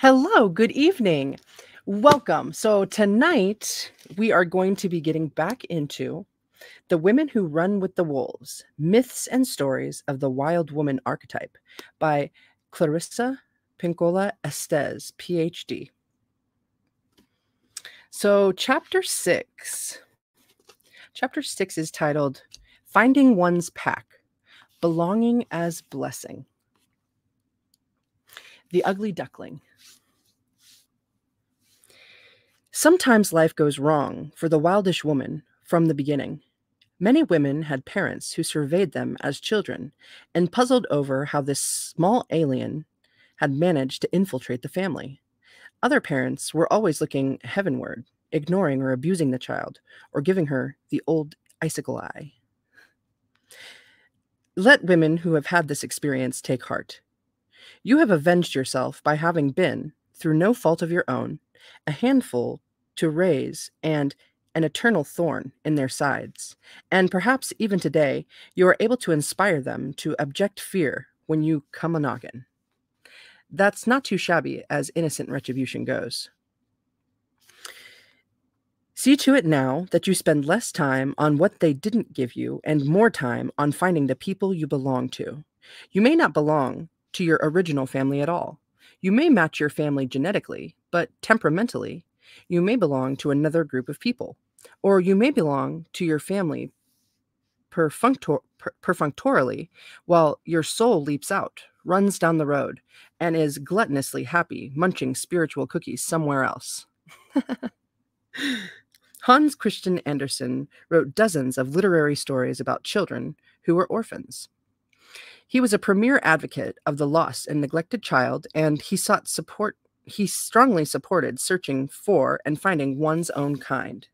Hello, good evening. Welcome. So, tonight we are going to be getting back into The Women Who Run with the Wolves Myths and Stories of the Wild Woman Archetype by Clarissa Pinkola Estes, PhD. So, chapter six. Chapter six is titled Finding One's Pack Belonging as Blessing. The Ugly Duckling. Sometimes life goes wrong for the wildish woman from the beginning. Many women had parents who surveyed them as children and puzzled over how this small alien had managed to infiltrate the family. Other parents were always looking heavenward, ignoring or abusing the child, or giving her the old icicle eye. Let women who have had this experience take heart. You have avenged yourself by having been, through no fault of your own, a handful to raise and an eternal thorn in their sides. And perhaps even today, you are able to inspire them to abject fear when you come a knockin'. That's not too shabby as innocent retribution goes. See to it now that you spend less time on what they didn't give you and more time on finding the people you belong to. You may not belong to your original family at all. You may match your family genetically, but temperamentally, you may belong to another group of people, or you may belong to your family perfunctor- per- perfunctorily while your soul leaps out, runs down the road, and is gluttonously happy munching spiritual cookies somewhere else. Hans Christian Andersen wrote dozens of literary stories about children who were orphans. He was a premier advocate of the lost and neglected child, and he sought support. He strongly supported searching for and finding one's own kind.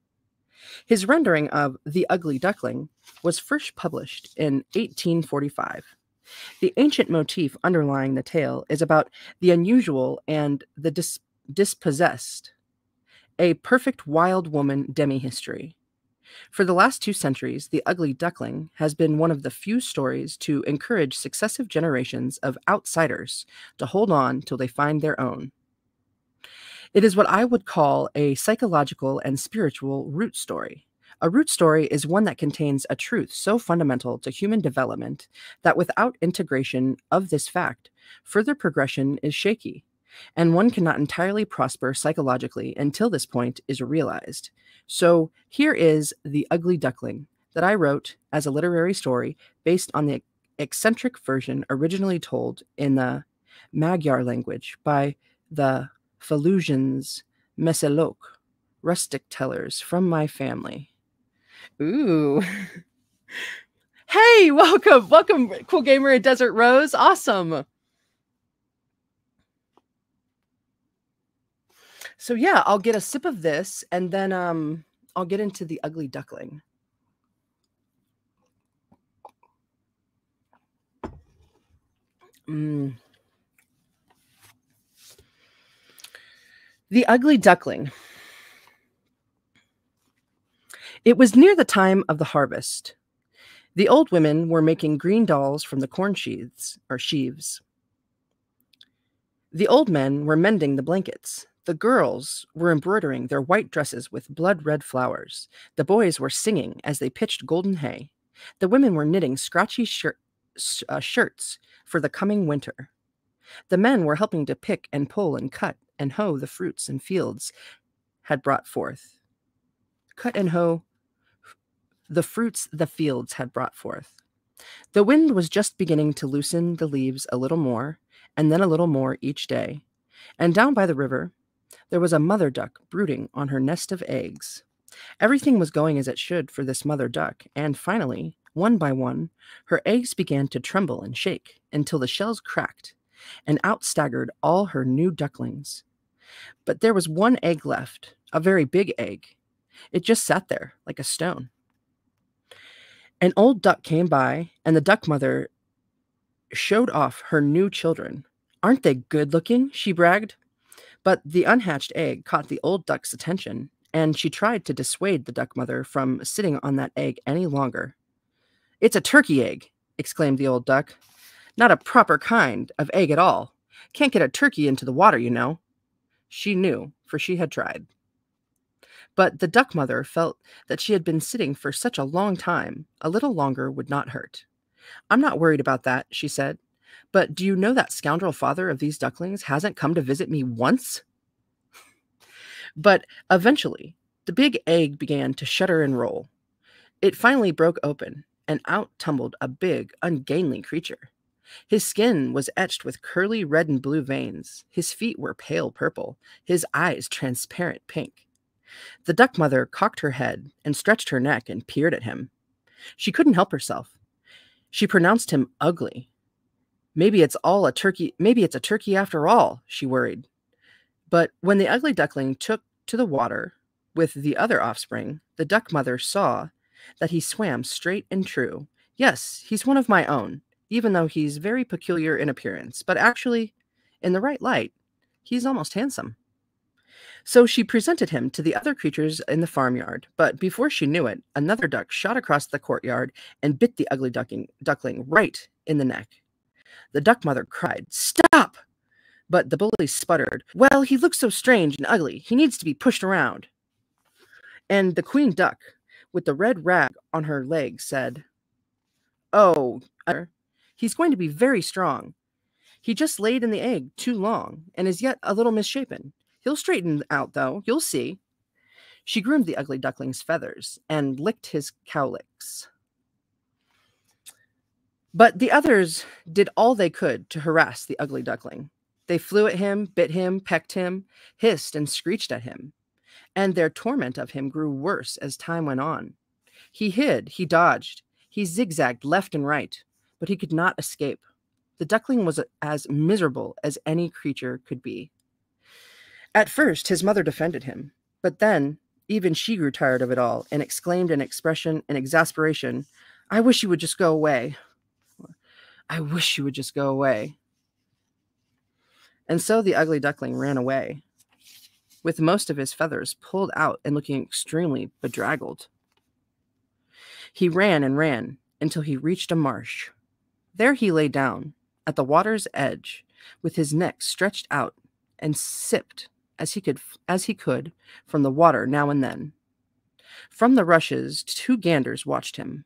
His rendering of The Ugly Duckling was first published in 1845. The ancient motif underlying the tale is about the unusual and the dis- dispossessed, a perfect wild woman demi history. For the last two centuries, The Ugly Duckling has been one of the few stories to encourage successive generations of outsiders to hold on till they find their own. It is what I would call a psychological and spiritual root story. A root story is one that contains a truth so fundamental to human development that without integration of this fact, further progression is shaky, and one cannot entirely prosper psychologically until this point is realized. So here is The Ugly Duckling that I wrote as a literary story based on the eccentric version originally told in the Magyar language by the Falusians Meselok, rustic tellers from my family. Ooh. hey, welcome. Welcome, Cool Gamer at Desert Rose. Awesome. So yeah, I'll get a sip of this and then um I'll get into the ugly duckling. Mm. The ugly duckling. It was near the time of the harvest. The old women were making green dolls from the corn sheaths or sheaves. The old men were mending the blankets. The girls were embroidering their white dresses with blood red flowers. The boys were singing as they pitched golden hay. The women were knitting scratchy shir- uh, shirts for the coming winter. The men were helping to pick and pull and cut and hoe the fruits and fields had brought forth. Cut and hoe the fruits the fields had brought forth. The wind was just beginning to loosen the leaves a little more, and then a little more each day. And down by the river, there was a mother duck brooding on her nest of eggs. Everything was going as it should for this mother duck, and finally, one by one, her eggs began to tremble and shake until the shells cracked, and out staggered all her new ducklings. But there was one egg left, a very big egg. It just sat there like a stone. An old duck came by, and the duck mother showed off her new children. Aren't they good looking? she bragged. But the unhatched egg caught the old duck's attention, and she tried to dissuade the duck mother from sitting on that egg any longer. It's a turkey egg, exclaimed the old duck. Not a proper kind of egg at all. Can't get a turkey into the water, you know. She knew, for she had tried. But the duck mother felt that she had been sitting for such a long time, a little longer would not hurt. I'm not worried about that, she said. But do you know that scoundrel father of these ducklings hasn't come to visit me once? but eventually, the big egg began to shudder and roll. It finally broke open, and out tumbled a big, ungainly creature. His skin was etched with curly red and blue veins. His feet were pale purple, his eyes transparent pink. The duck mother cocked her head and stretched her neck and peered at him. She couldn't help herself. She pronounced him ugly. Maybe it's all a turkey, maybe it's a turkey after all, she worried. But when the ugly duckling took to the water with the other offspring, the duck mother saw that he swam straight and true. Yes, he's one of my own, even though he's very peculiar in appearance, but actually, in the right light, he's almost handsome. So she presented him to the other creatures in the farmyard, but before she knew it, another duck shot across the courtyard and bit the ugly ducking, duckling right in the neck. The duck mother cried, Stop! But the bully sputtered, Well, he looks so strange and ugly. He needs to be pushed around. And the queen duck, with the red rag on her leg, said, Oh, uh, he's going to be very strong. He just laid in the egg too long and is yet a little misshapen. He'll straighten out, though. You'll see. She groomed the ugly duckling's feathers and licked his cowlicks. But the others did all they could to harass the ugly duckling. They flew at him, bit him, pecked him, hissed and screeched at him. And their torment of him grew worse as time went on. He hid, he dodged, he zigzagged left and right, but he could not escape. The duckling was as miserable as any creature could be. At first, his mother defended him, but then even she grew tired of it all and exclaimed in expression and exasperation, I wish you would just go away. I wish you would just go away. And so the ugly duckling ran away, with most of his feathers pulled out and looking extremely bedraggled. He ran and ran until he reached a marsh. There he lay down at the water's edge with his neck stretched out and sipped as he could as he could from the water now and then. From the rushes, two ganders watched him.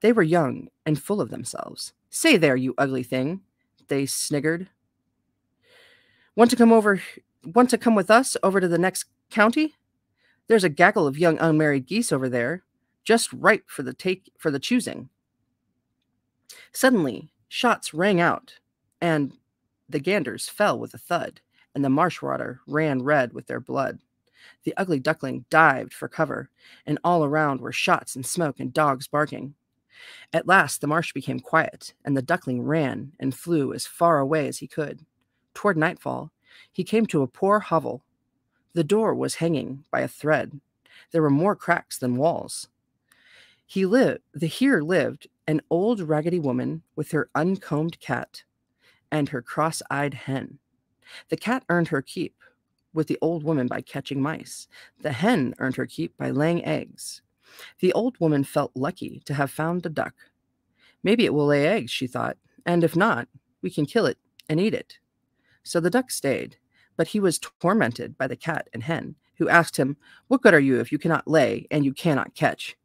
They were young and full of themselves. Say there, you ugly thing, they sniggered. Want to come over want to come with us over to the next county? There's a gaggle of young unmarried geese over there, just ripe for the take for the choosing. Suddenly, shots rang out, and the ganders fell with a thud and the marsh water ran red with their blood. The ugly duckling dived for cover, and all around were shots and smoke and dogs barking. At last the marsh became quiet, and the duckling ran and flew as far away as he could. Toward nightfall, he came to a poor hovel. The door was hanging by a thread. There were more cracks than walls. He lived the here lived an old raggedy woman with her uncombed cat and her cross-eyed hen. The cat earned her keep with the old woman by catching mice. The hen earned her keep by laying eggs. The old woman felt lucky to have found a duck. Maybe it will lay eggs, she thought, and if not, we can kill it and eat it. So the duck stayed, but he was tormented by the cat and hen, who asked him, What good are you if you cannot lay and you cannot catch?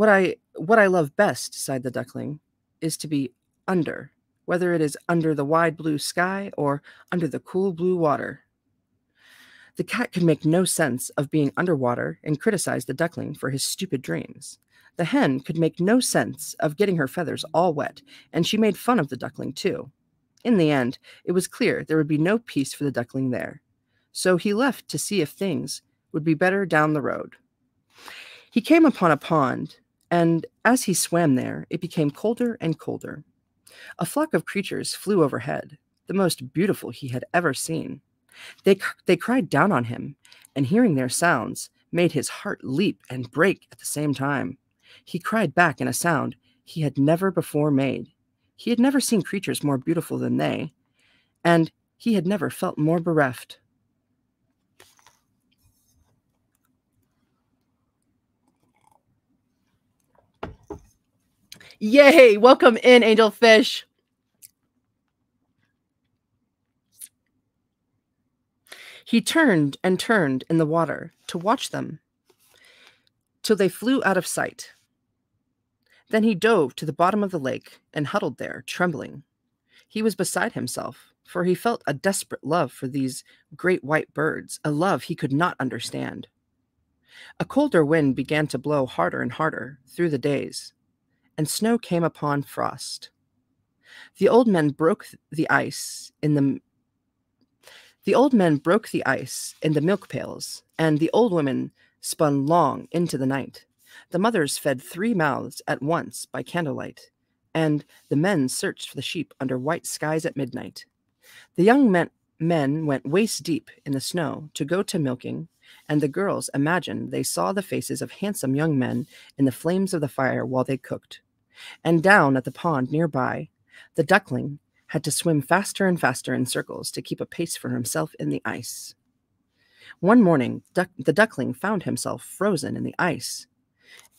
What I what I love best, sighed the duckling, is to be under whether it is under the wide blue sky or under the cool blue water. The cat could make no sense of being underwater and criticized the duckling for his stupid dreams. The hen could make no sense of getting her feathers all wet, and she made fun of the duckling too. In the end, it was clear there would be no peace for the duckling there. So he left to see if things would be better down the road. He came upon a pond, and as he swam there, it became colder and colder. A flock of creatures flew overhead, the most beautiful he had ever seen. They, they cried down on him, and hearing their sounds made his heart leap and break at the same time. He cried back in a sound he had never before made. He had never seen creatures more beautiful than they, and he had never felt more bereft. Yay! Welcome in, Angel Fish. He turned and turned in the water to watch them till they flew out of sight. Then he dove to the bottom of the lake and huddled there, trembling. He was beside himself, for he felt a desperate love for these great white birds, a love he could not understand. A colder wind began to blow harder and harder through the days, and snow came upon frost. The old men broke the ice in the the old men broke the ice in the milk pails, and the old women spun long into the night. The mothers fed three mouths at once by candlelight, and the men searched for the sheep under white skies at midnight. The young men, men went waist deep in the snow to go to milking, and the girls imagined they saw the faces of handsome young men in the flames of the fire while they cooked. And down at the pond near by, the duckling had to swim faster and faster in circles to keep a pace for himself in the ice. One morning, duck- the duckling found himself frozen in the ice,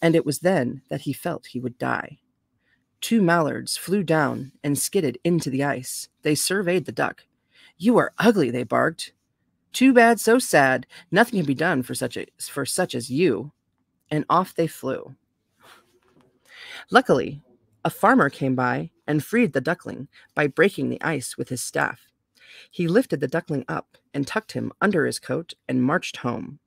and it was then that he felt he would die. Two mallards flew down and skidded into the ice. They surveyed the duck. You are ugly, they barked. Too bad, so sad. Nothing can be done for such a, for such as you. And off they flew. Luckily, a farmer came by and freed the duckling by breaking the ice with his staff. He lifted the duckling up and tucked him under his coat and marched home.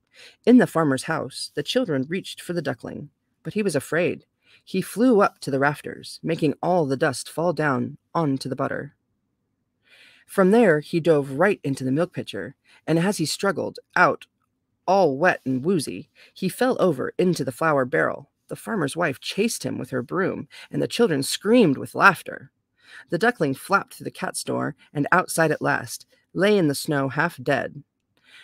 In the farmer's house, the children reached for the duckling, but he was afraid. He flew up to the rafters, making all the dust fall down onto the butter. From there, he dove right into the milk pitcher, and as he struggled out, all wet and woozy, he fell over into the flour barrel the farmer's wife chased him with her broom, and the children screamed with laughter. The duckling flapped through the cat's door, and outside at last, lay in the snow half dead.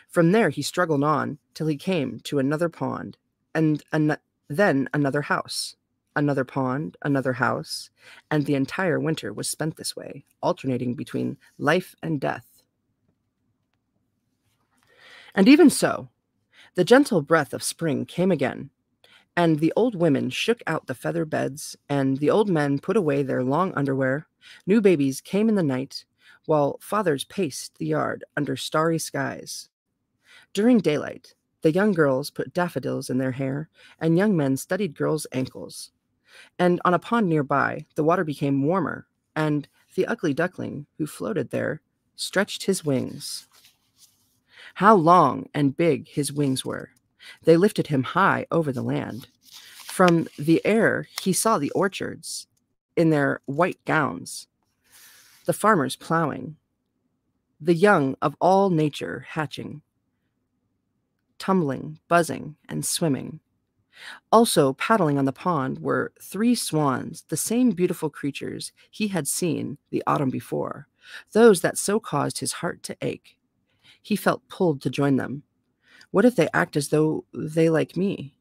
From there he struggled on till he came to another pond, and an- then another house, another pond, another house, and the entire winter was spent this way, alternating between life and death. And even so, the gentle breath of spring came again, and the old women shook out the feather beds, and the old men put away their long underwear. New babies came in the night, while fathers paced the yard under starry skies. During daylight, the young girls put daffodils in their hair, and young men studied girls' ankles. And on a pond nearby, the water became warmer, and the ugly duckling who floated there stretched his wings. How long and big his wings were! They lifted him high over the land. From the air, he saw the orchards in their white gowns, the farmers plowing, the young of all nature hatching, tumbling, buzzing, and swimming. Also, paddling on the pond were three swans, the same beautiful creatures he had seen the autumn before, those that so caused his heart to ache. He felt pulled to join them. What if they act as though they like me?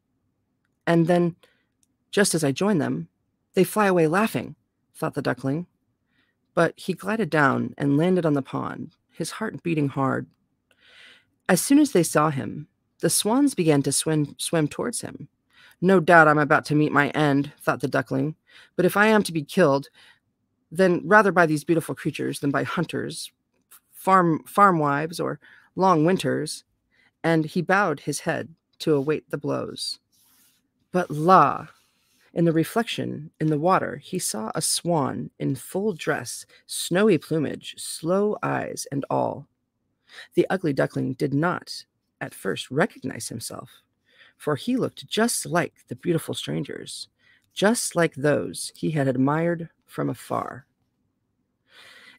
And then, just as I join them, they fly away laughing, thought the duckling. But he glided down and landed on the pond, his heart beating hard. As soon as they saw him, the swans began to swim, swim towards him. No doubt I'm about to meet my end, thought the duckling. But if I am to be killed, then rather by these beautiful creatures than by hunters, farm farm wives, or long winters and he bowed his head to await the blows. But la! In the reflection in the water, he saw a swan in full dress, snowy plumage, sloe eyes, and all. The ugly duckling did not at first recognize himself, for he looked just like the beautiful strangers, just like those he had admired from afar.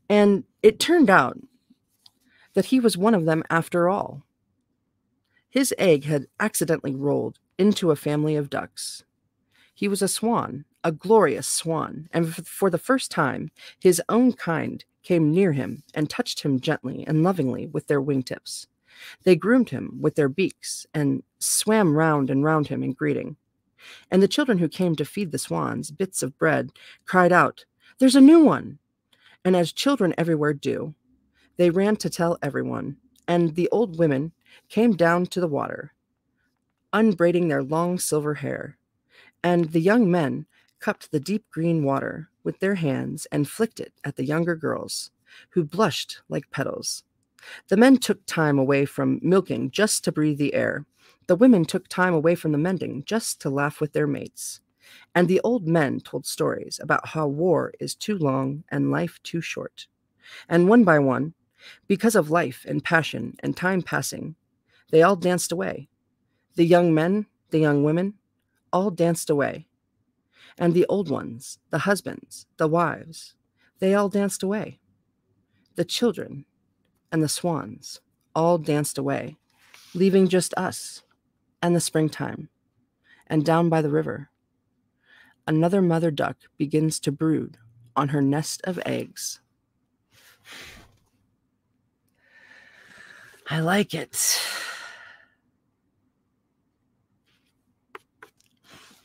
And it turned out that he was one of them after all. His egg had accidentally rolled into a family of ducks. He was a swan, a glorious swan, and for the first time, his own kind came near him and touched him gently and lovingly with their wingtips. They groomed him with their beaks and swam round and round him in greeting. And the children who came to feed the swans bits of bread cried out, There's a new one! And as children everywhere do, they ran to tell everyone, and the old women came down to the water, unbraiding their long silver hair, and the young men cupped the deep green water with their hands and flicked it at the younger girls, who blushed like petals. The men took time away from milking just to breathe the air. The women took time away from the mending just to laugh with their mates. And the old men told stories about how war is too long and life too short. And one by one, because of life and passion and time passing, they all danced away. The young men, the young women, all danced away. And the old ones, the husbands, the wives, they all danced away. The children and the swans all danced away, leaving just us and the springtime. And down by the river, another mother duck begins to brood on her nest of eggs. I like it.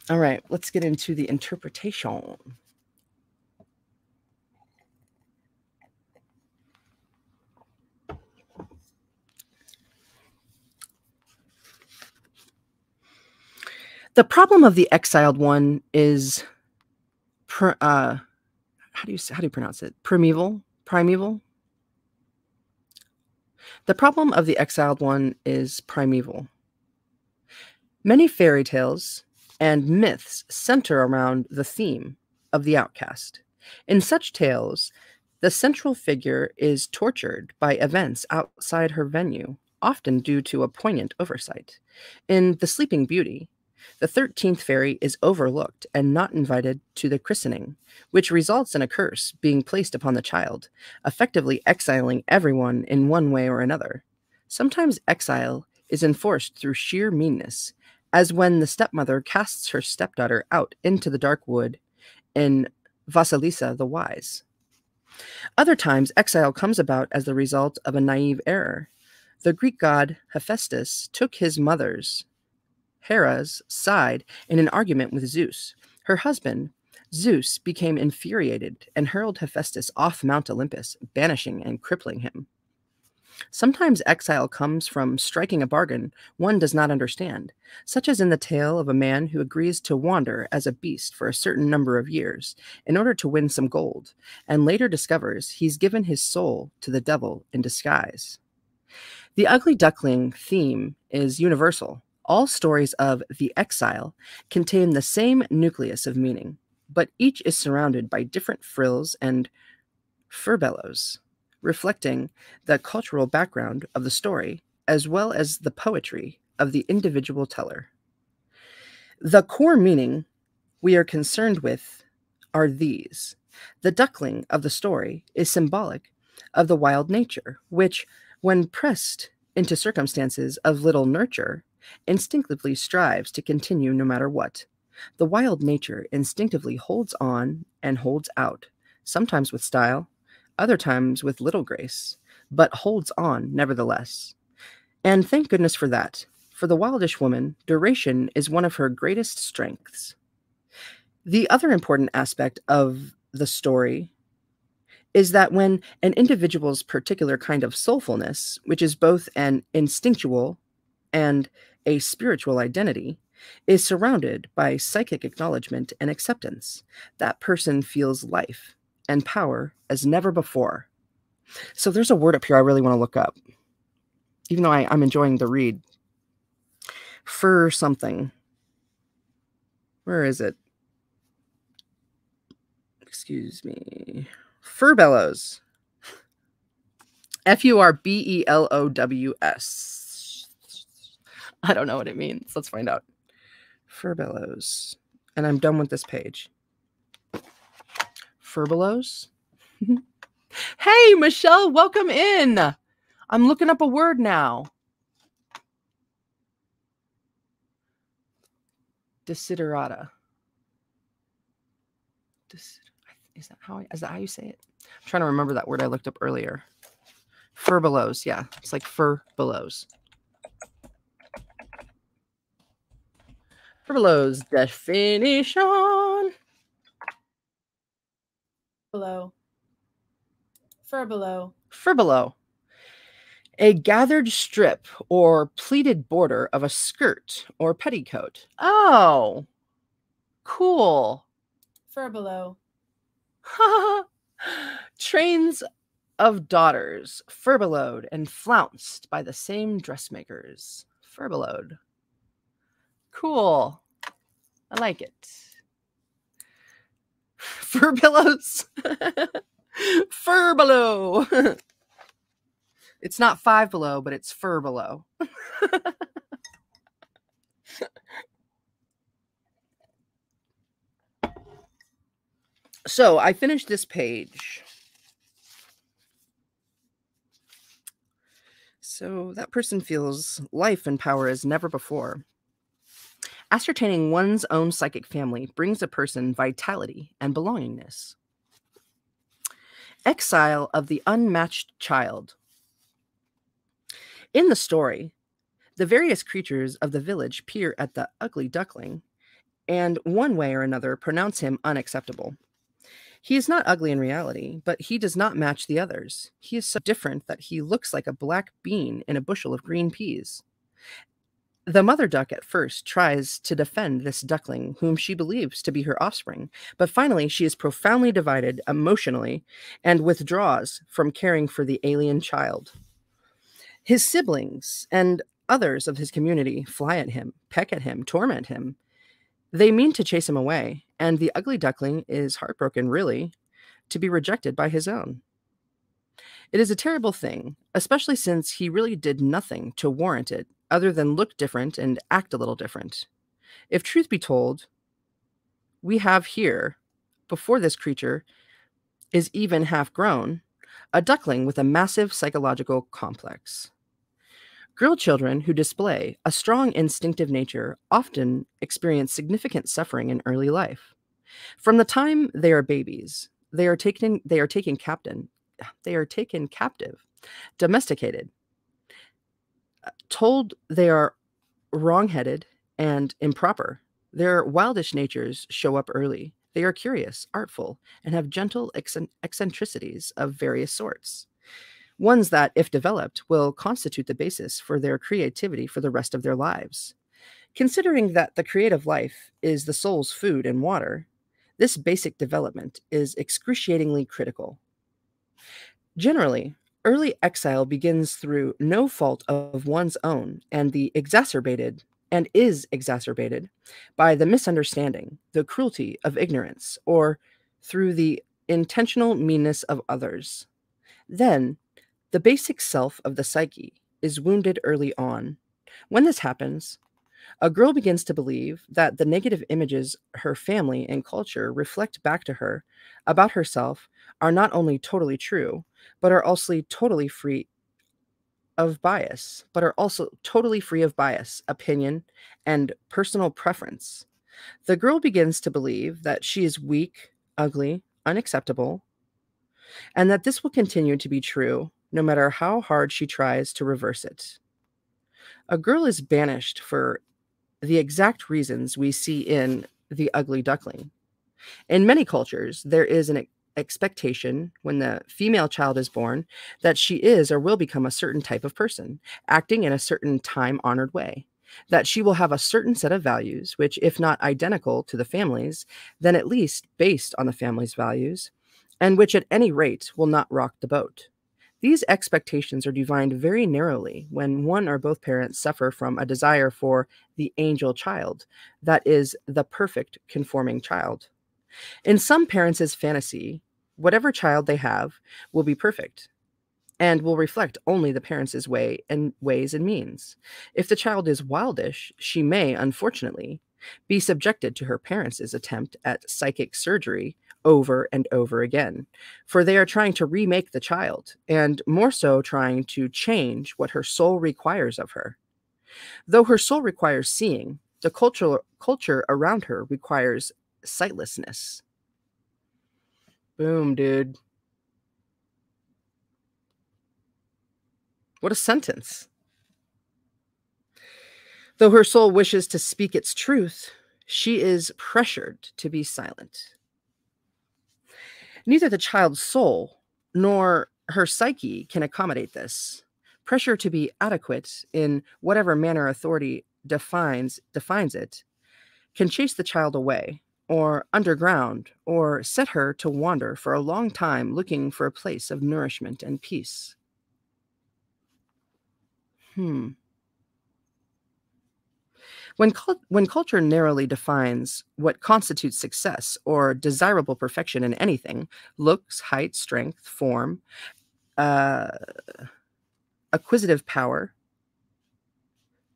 All right, let's get into the interpretation. The problem of the exiled one is, per, uh, how do you how do you pronounce it? Primeval, primeval. The problem of the exiled one is primeval. Many fairy tales and myths center around the theme of the outcast. In such tales, the central figure is tortured by events outside her venue, often due to a poignant oversight. In The Sleeping Beauty, the 13th fairy is overlooked and not invited to the christening, which results in a curse being placed upon the child, effectively exiling everyone in one way or another. Sometimes exile is enforced through sheer meanness, as when the stepmother casts her stepdaughter out into the dark wood in Vasilisa the Wise. Other times, exile comes about as the result of a naive error. The Greek god Hephaestus took his mother's, Hera's side in an argument with Zeus. Her husband, Zeus, became infuriated and hurled Hephaestus off Mount Olympus, banishing and crippling him. Sometimes exile comes from striking a bargain one does not understand, such as in the tale of a man who agrees to wander as a beast for a certain number of years in order to win some gold, and later discovers he's given his soul to the devil in disguise. The ugly duckling theme is universal, all stories of the exile contain the same nucleus of meaning, but each is surrounded by different frills and furbelows, reflecting the cultural background of the story as well as the poetry of the individual teller. The core meaning we are concerned with are these. The duckling of the story is symbolic of the wild nature, which, when pressed into circumstances of little nurture, instinctively strives to continue no matter what. The wild nature instinctively holds on and holds out, sometimes with style, other times with little grace, but holds on nevertheless. And thank goodness for that. For the wildish woman, duration is one of her greatest strengths. The other important aspect of the story is that when an individual's particular kind of soulfulness, which is both an instinctual and a spiritual identity, is surrounded by psychic acknowledgement and acceptance. That person feels life and power as never before. So there's a word up here I really want to look up, even though I, I'm enjoying the read. Fur something. Where is it? Excuse me. Furbelows. F U R B E L O W S. I don't know what it means. Let's find out. Furbelows. And I'm done with this page. Furbelows. hey, Michelle, welcome in. I'm looking up a word now. Desiderata. is that how I, is that how you say it? I'm trying to remember that word I looked up earlier. Furbelows. Yeah, it's like fur belows. Furbelows definition. Below. Furbelow. Furbelow. A gathered strip or pleated border of a skirt or petticoat. Oh, cool. Furbelow. Trains of daughters, furbelowed and flounced by the same dressmakers. Furbelowed. Cool. I like it. Fur pillows. fur below. it's not five below, but it's fur below. so I finished this page. So that person feels life and power as never before. Ascertaining one's own psychic family brings a person vitality and belongingness. Exile of the unmatched child. In the story, the various creatures of the village peer at the ugly duckling and, one way or another, pronounce him unacceptable. He is not ugly in reality, but he does not match the others. He is so different that he looks like a black bean in a bushel of green peas. The mother duck at first tries to defend this duckling, whom she believes to be her offspring, but finally she is profoundly divided emotionally and withdraws from caring for the alien child. His siblings and others of his community fly at him, peck at him, torment him. They mean to chase him away, and the ugly duckling is heartbroken, really, to be rejected by his own. It is a terrible thing, especially since he really did nothing to warrant it other than look different and act a little different. If truth be told, we have here, before this creature is even half grown, a duckling with a massive psychological complex. Girl children who display a strong instinctive nature often experience significant suffering in early life. From the time they are babies, they are taken they are taken captain, they are taken captive, domesticated, told they are wrong-headed and improper. Their wildish natures show up early. They are curious, artful, and have gentle eccentricities of various sorts ones that, if developed, will constitute the basis for their creativity for the rest of their lives. Considering that the creative life is the soul's food and water, this basic development is excruciatingly critical. Generally, early exile begins through no fault of one's own and the exacerbated and is exacerbated by the misunderstanding, the cruelty of ignorance, or through the intentional meanness of others. Then, the basic self of the psyche is wounded early on. When this happens, a girl begins to believe that the negative images her family and culture reflect back to her about herself are not only totally true, but are also totally free of bias, but are also totally free of bias, opinion, and personal preference. The girl begins to believe that she is weak, ugly, unacceptable, and that this will continue to be true no matter how hard she tries to reverse it. A girl is banished for the exact reasons we see in The Ugly Duckling. In many cultures, there is an expectation when the female child is born that she is or will become a certain type of person, acting in a certain time honored way. That she will have a certain set of values, which, if not identical to the family's, then at least based on the family's values, and which at any rate will not rock the boat. These expectations are defined very narrowly when one or both parents suffer from a desire for the angel child, that is, the perfect conforming child. In some parents' fantasy, whatever child they have will be perfect and will reflect only the parents' way and ways and means. If the child is wildish, she may, unfortunately, be subjected to her parents' attempt at psychic surgery over and over again. For they are trying to remake the child, and more so trying to change what her soul requires of her. Though her soul requires seeing, the cultural culture around her requires sightlessness. Boom, dude. What a sentence. Though her soul wishes to speak its truth, she is pressured to be silent. Neither the child's soul nor her psyche can accommodate this. Pressure to be adequate in whatever manner authority defines defines it can chase the child away, or underground or set her to wander for a long time looking for a place of nourishment and peace. Hmm. When, cult- when culture narrowly defines what constitutes success or desirable perfection in anything looks, height, strength, form, uh, acquisitive power,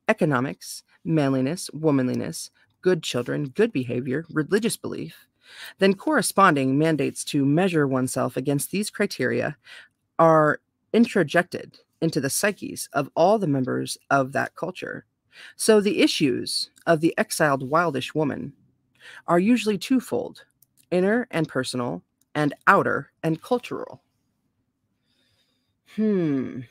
economics, manliness, womanliness, good children, good behavior, religious belief, then corresponding mandates to measure oneself against these criteria are introjected into the psyches of all the members of that culture. So the issues of the exiled wildish woman are usually twofold inner and personal, and outer and cultural. Hmm.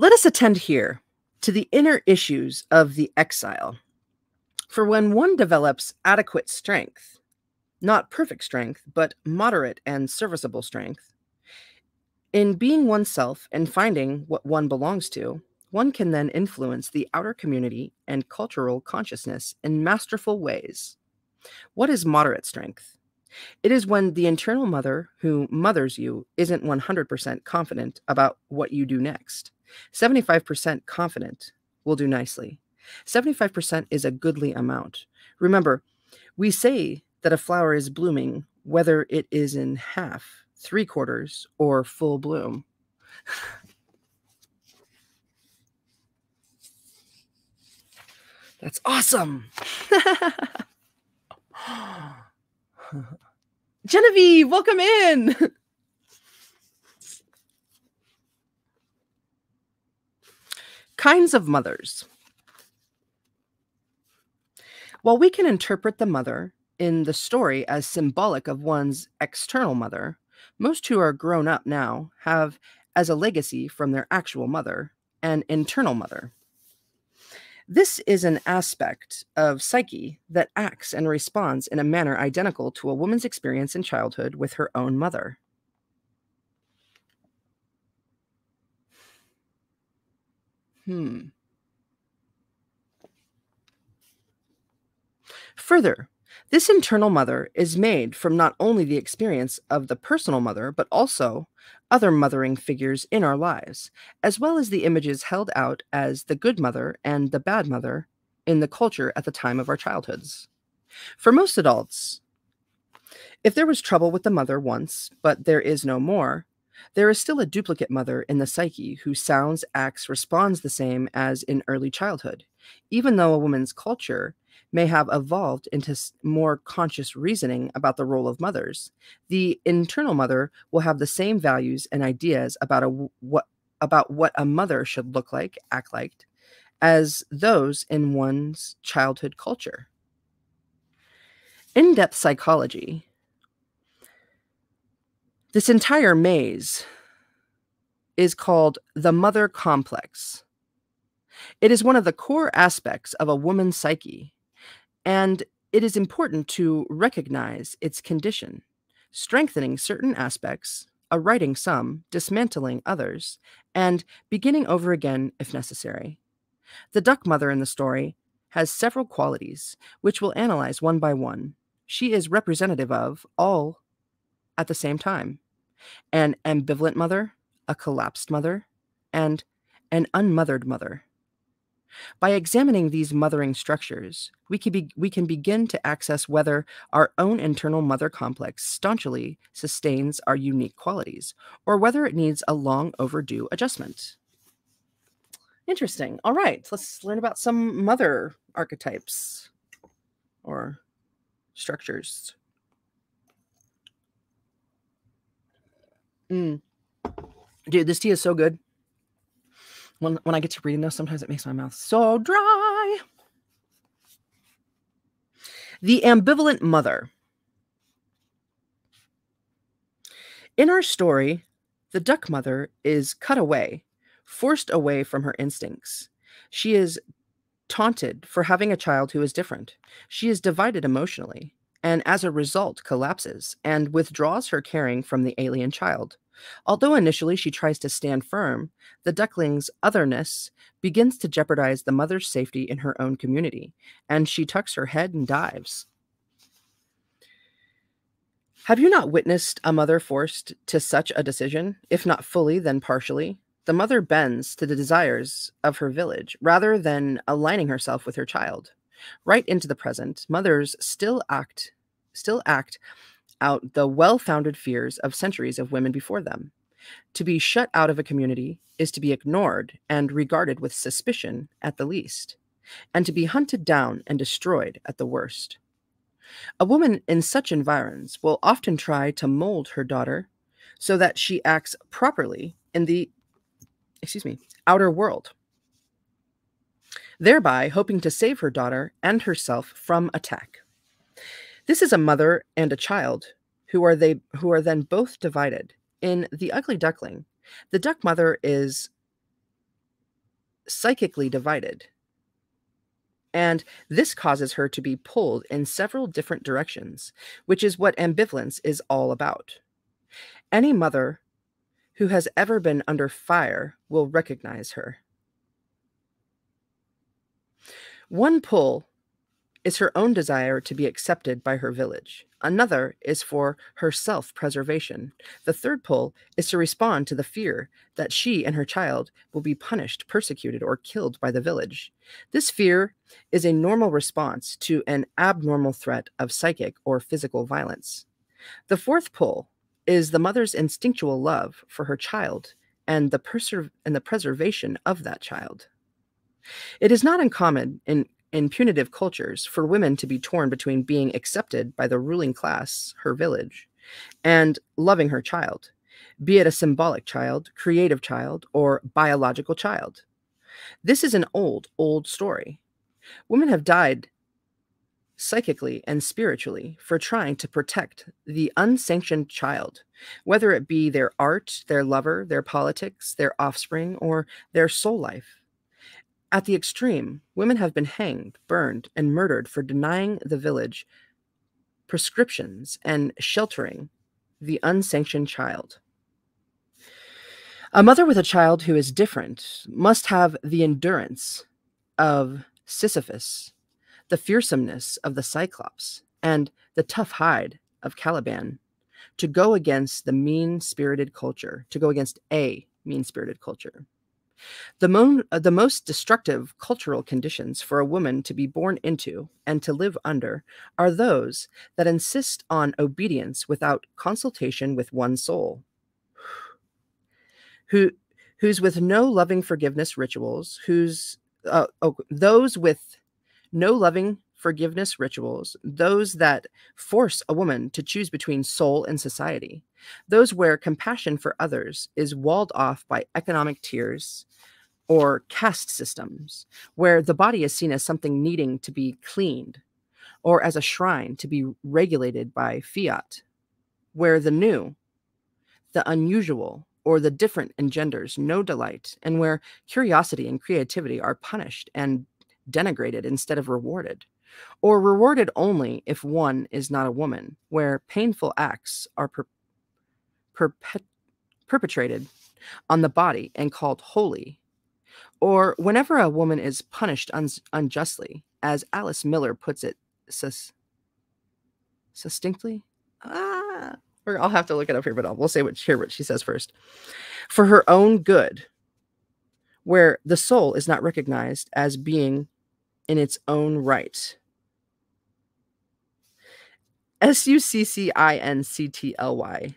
Let us attend here to the inner issues of the exile. For when one develops adequate strength, not perfect strength, but moderate and serviceable strength, in being oneself and finding what one belongs to, one can then influence the outer community and cultural consciousness in masterful ways. What is moderate strength? It is when the internal mother who mothers you isn't 100% confident about what you do next. 75% confident will do nicely. 75% is a goodly amount. Remember, we say that a flower is blooming whether it is in half, three quarters, or full bloom. That's awesome. Genevieve, welcome in. Kinds of mothers. While we can interpret the mother in the story as symbolic of one's external mother, most who are grown up now have as a legacy from their actual mother an internal mother. This is an aspect of psyche that acts and responds in a manner identical to a woman's experience in childhood with her own mother. Hmm. Further, this internal mother is made from not only the experience of the personal mother, but also other mothering figures in our lives, as well as the images held out as the good mother and the bad mother in the culture at the time of our childhoods. For most adults, if there was trouble with the mother once, but there is no more, there is still a duplicate mother in the psyche who sounds, acts, responds the same as in early childhood, even though a woman's culture may have evolved into more conscious reasoning about the role of mothers. The internal mother will have the same values and ideas about a what about what a mother should look like, act like, as those in one's childhood culture. In-depth psychology this entire maze is called the mother complex. It is one of the core aspects of a woman's psyche, and it is important to recognize its condition, strengthening certain aspects, writing some, dismantling others, and beginning over again if necessary. The duck mother in the story has several qualities, which we'll analyze one by one. She is representative of all at the same time an ambivalent mother, a collapsed mother, and an unmothered mother. By examining these mothering structures, we can, be, we can begin to access whether our own internal mother complex staunchly sustains our unique qualities, or whether it needs a long overdue adjustment. Interesting. All right, let's learn about some mother archetypes or structures. Mm. Dude, this tea is so good. When when I get to reading this, sometimes it makes my mouth so dry. The ambivalent mother. In our story, the duck mother is cut away, forced away from her instincts. She is taunted for having a child who is different. She is divided emotionally and as a result collapses and withdraws her caring from the alien child. Although initially she tries to stand firm, the duckling's otherness begins to jeopardize the mother's safety in her own community, and she tucks her head and dives. Have you not witnessed a mother forced to such a decision, if not fully, then partially? The mother bends to the desires of her village rather than aligning herself with her child. Right into the present, mothers still act still act out the well-founded fears of centuries of women before them. To be shut out of a community is to be ignored and regarded with suspicion at the least, and to be hunted down and destroyed at the worst. A woman in such environs will often try to mold her daughter so that she acts properly in the excuse me, outer world, thereby hoping to save her daughter and herself from attack. This is a mother and a child who are they who are then both divided. In The Ugly Duckling, the duck mother is psychically divided. And this causes her to be pulled in several different directions, which is what ambivalence is all about. Any mother who has ever been under fire will recognize her. One pull is her own desire to be accepted by her village. Another is for her self preservation. The third pull is to respond to the fear that she and her child will be punished, persecuted, or killed by the village. This fear is a normal response to an abnormal threat of psychic or physical violence. The fourth pull is the mother's instinctual love for her child and the, and the preservation of that child. It is not uncommon in in punitive cultures for women to be torn between being accepted by the ruling class, her village, and loving her child, be it a symbolic child, creative child, or biological child. This is an old, old story. Women have died psychically and spiritually for trying to protect the unsanctioned child, whether it be their art, their lover, their politics, their offspring, or their soul life. At the extreme, women have been hanged, burned, and murdered for denying the village prescriptions and sheltering the unsanctioned child. A mother with a child who is different must have the endurance of Sisyphus, the fearsomeness of the Cyclops, and the tough hide of Caliban to go against the mean spirited culture, to go against a mean spirited culture. The, mo- uh, the most destructive cultural conditions for a woman to be born into and to live under are those that insist on obedience without consultation with one soul, who, who's with no loving forgiveness rituals, who's uh, oh, those with no loving forgiveness rituals, those that force a woman to choose between soul and society, those where compassion for others is walled off by economic tiers or caste systems, where the body is seen as something needing to be cleaned or as a shrine to be regulated by fiat, where the new, the unusual, or the different engenders no delight, and where curiosity and creativity are punished and denigrated instead of rewarded or rewarded only if one is not a woman, where painful acts are per- perpet- perpetrated on the body and called holy, or whenever a woman is punished un- unjustly, as Alice Miller puts it sus- succinctly. Ah, I'll have to look it up here, but I'll, we'll say what hear what she says first. For her own good, where the soul is not recognized as being in its own right. S U C C I N C T L Y.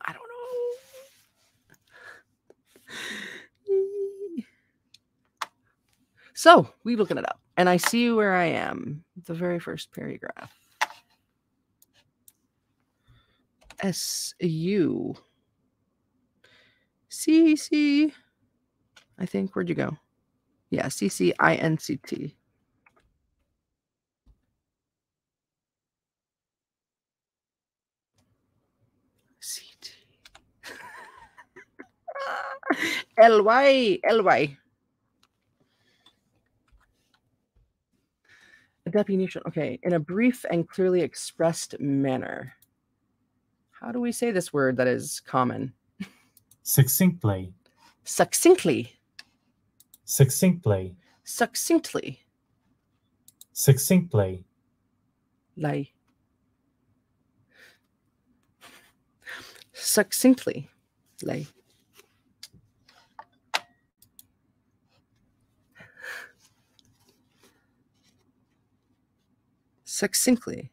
I don't know. So we looking it up, and I see where I am. The very first paragraph. S U C C. I think. Where'd you go? Yeah, C C I N C T. Ly, Ly. A definition. Okay, in a brief and clearly expressed manner. How do we say this word that is common? Succinctly. Succinctly. Succinctly. Succinctly. Succinctly. Lay. Succinctly. Lay. Succinctly.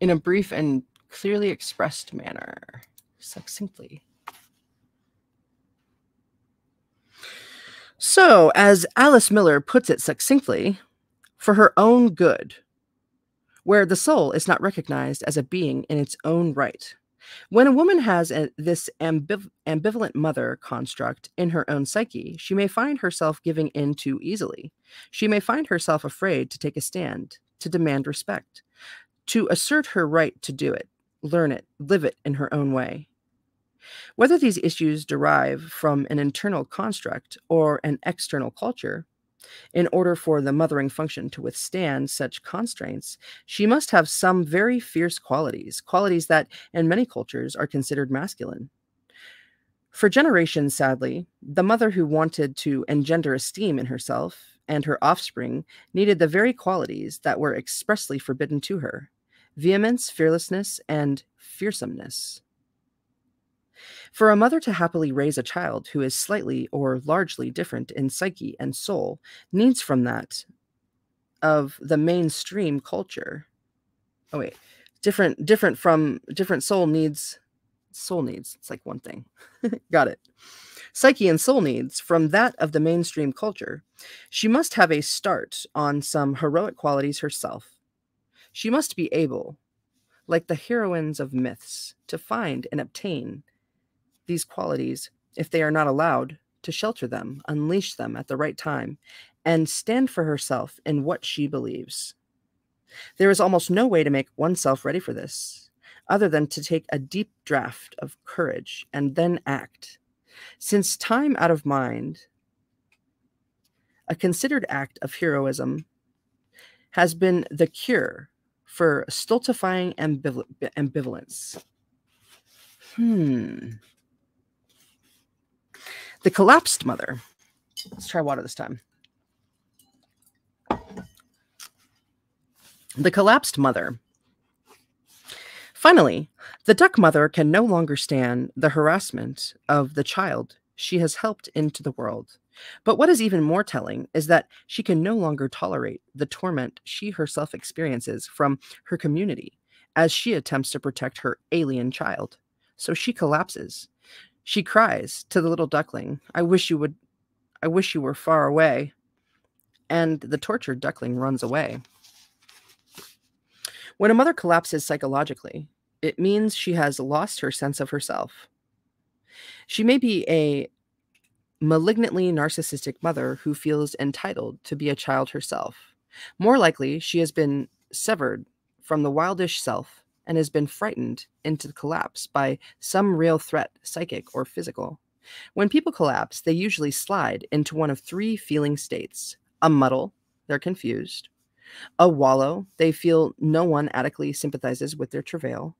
In a brief and clearly expressed manner. Succinctly. So, as Alice Miller puts it succinctly, for her own good, where the soul is not recognized as a being in its own right. When a woman has a, this ambiv- ambivalent mother construct in her own psyche, she may find herself giving in too easily. She may find herself afraid to take a stand, to demand respect, to assert her right to do it, learn it, live it in her own way. Whether these issues derive from an internal construct or an external culture, in order for the mothering function to withstand such constraints, she must have some very fierce qualities, qualities that in many cultures are considered masculine. For generations, sadly, the mother who wanted to engender esteem in herself and her offspring needed the very qualities that were expressly forbidden to her vehemence, fearlessness, and fearsomeness. For a mother to happily raise a child who is slightly or largely different in psyche and soul needs from that of the mainstream culture. Oh wait, different different from different soul needs soul needs. It's like one thing. Got it. Psyche and soul needs from that of the mainstream culture. She must have a start on some heroic qualities herself. She must be able, like the heroines of myths, to find and obtain these qualities, if they are not allowed, to shelter them, unleash them at the right time, and stand for herself in what she believes. There is almost no way to make oneself ready for this, other than to take a deep draught of courage and then act. Since time out of mind, a considered act of heroism has been the cure for stultifying ambival- ambivalence. Hmm. The collapsed mother. Let's try water this time. The collapsed mother. Finally, the duck mother can no longer stand the harassment of the child she has helped into the world. But what is even more telling is that she can no longer tolerate the torment she herself experiences from her community as she attempts to protect her alien child. So she collapses she cries to the little duckling, I wish you would, I wish you were far away. And the tortured duckling runs away. When a mother collapses psychologically, it means she has lost her sense of herself. She may be a malignantly narcissistic mother who feels entitled to be a child herself. More likely, she has been severed from the wildish self and has been frightened into collapse by some real threat, psychic or physical. When people collapse, they usually slide into one of three feeling states a muddle, they're confused, a wallow, they feel no one adequately sympathizes with their travail,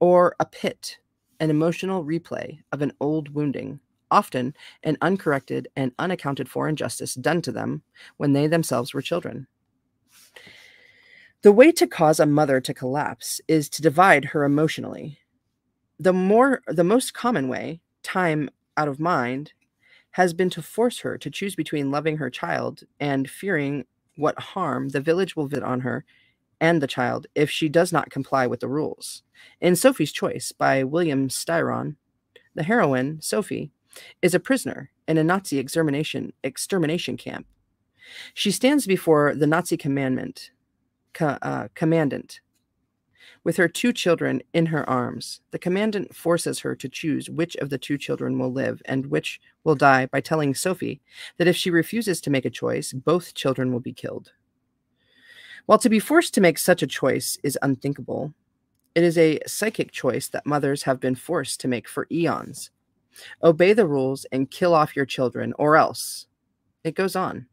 or a pit, an emotional replay of an old wounding, often an uncorrected and unaccounted for injustice done to them when they themselves were children. The way to cause a mother to collapse is to divide her emotionally. The more the most common way, time out of mind, has been to force her to choose between loving her child and fearing what harm the village will visit on her and the child if she does not comply with the rules. In Sophie's Choice by William Styron, the heroine, Sophie, is a prisoner in a Nazi extermination extermination camp. She stands before the Nazi commandment co- uh, commandant with her two children in her arms. The commandant forces her to choose which of the two children will live and which will die by telling Sophie that if she refuses to make a choice, both children will be killed. While to be forced to make such a choice is unthinkable, It is a psychic choice that mothers have been forced to make for eons. Obey the rules and kill off your children, or else. It goes on.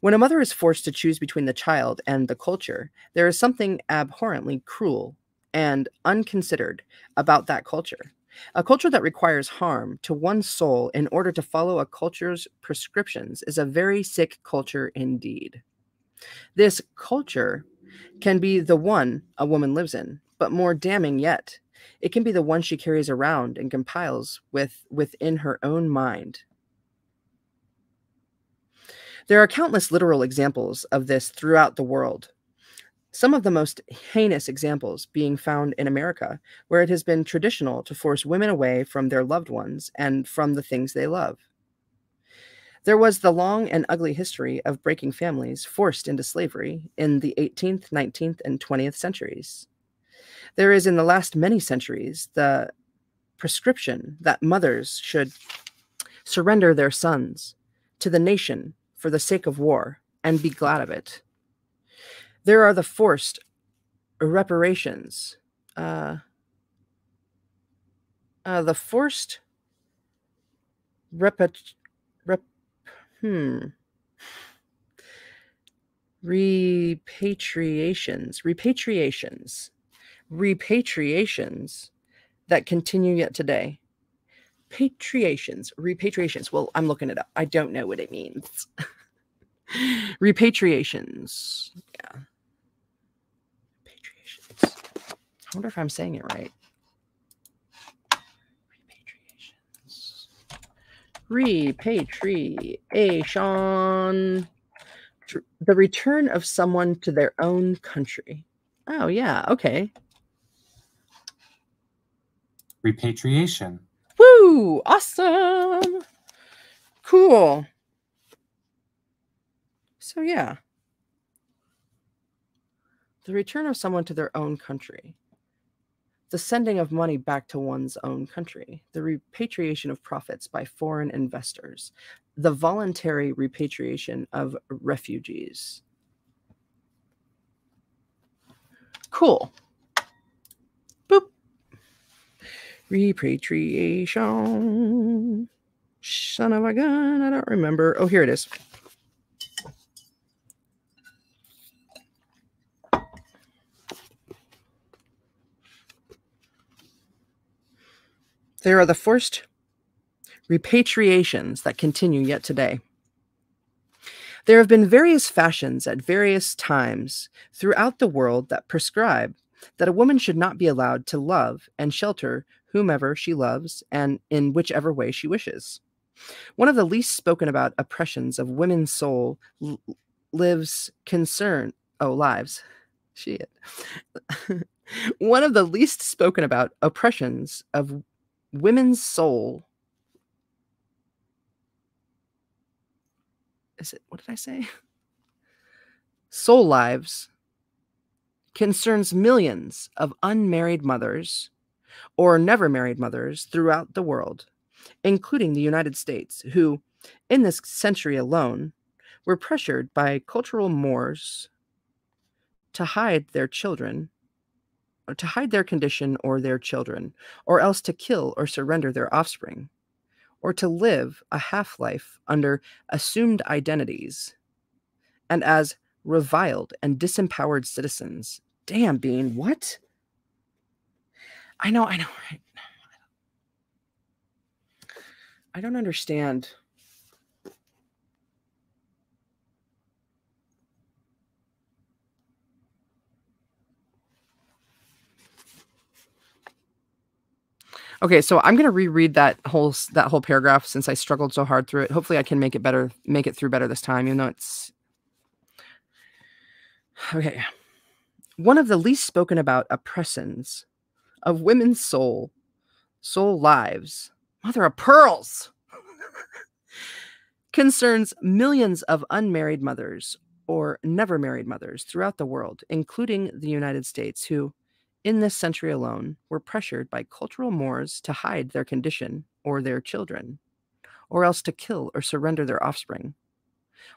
When a mother is forced to choose between the child and the culture, there is something abhorrently cruel and unconsidered about that culture. A culture that requires harm to one's soul in order to follow a culture's prescriptions is a very sick culture indeed. This culture can be the one a woman lives in, but more damning yet, it can be the one she carries around and compiles with within her own mind. There are countless literal examples of this throughout the world. Some of the most heinous examples being found in America, where it has been traditional to force women away from their loved ones and from the things they love. There was the long and ugly history of breaking families forced into slavery in the 18th, 19th, and 20th centuries. There is, in the last many centuries, the prescription that mothers should surrender their sons to the nation for the sake of war and be glad of it. There are the forced reparations, uh, uh, the forced rep, rep hmm repatriations repatriations repatriations that continue yet today. Patriations, repatriations. Well, I'm looking it up. I don't know what it means. repatriations. Yeah. Repatriations. I wonder if I'm saying it right. Repatriations. Repatriation. The return of someone to their own country. Oh, yeah. Okay. Repatriation. Woo! Awesome. Cool. So, yeah. The return of someone to their own country. The sending of money back to one's own country. The repatriation of profits by foreign investors. The voluntary repatriation of refugees. Cool. Repatriation. Son of a gun. I don't remember. Oh, here it is. There are the forced repatriations that continue yet today. There have been various fashions at various times throughout the world that prescribe that a woman should not be allowed to love and shelter whomever she loves and in whichever way she wishes. One of the least spoken about oppressions of women's soul lives concern oh lives shit one of the least spoken about oppressions of women's soul is it what did i say soul lives concerns millions of unmarried mothers or never married mothers throughout the world, including the United States, who, in this century alone, were pressured by cultural mores to hide their children, or to hide their condition or their children, or else to kill or surrender their offspring, or to live a half life under assumed identities, and as reviled and disempowered citizens. Damn, Bean, what? I know, I know, right? I don't understand. Okay, so I'm gonna reread that whole that whole paragraph since I struggled so hard through it. Hopefully, I can make it better, make it through better this time, even though it's okay. One of the least spoken about oppressions of women's soul, soul lives, mother of pearls, concerns millions of unmarried mothers or never married mothers throughout the world, including the United States, who, in this century alone, were pressured by cultural mores to hide their condition or their children, or else to kill or surrender their offspring,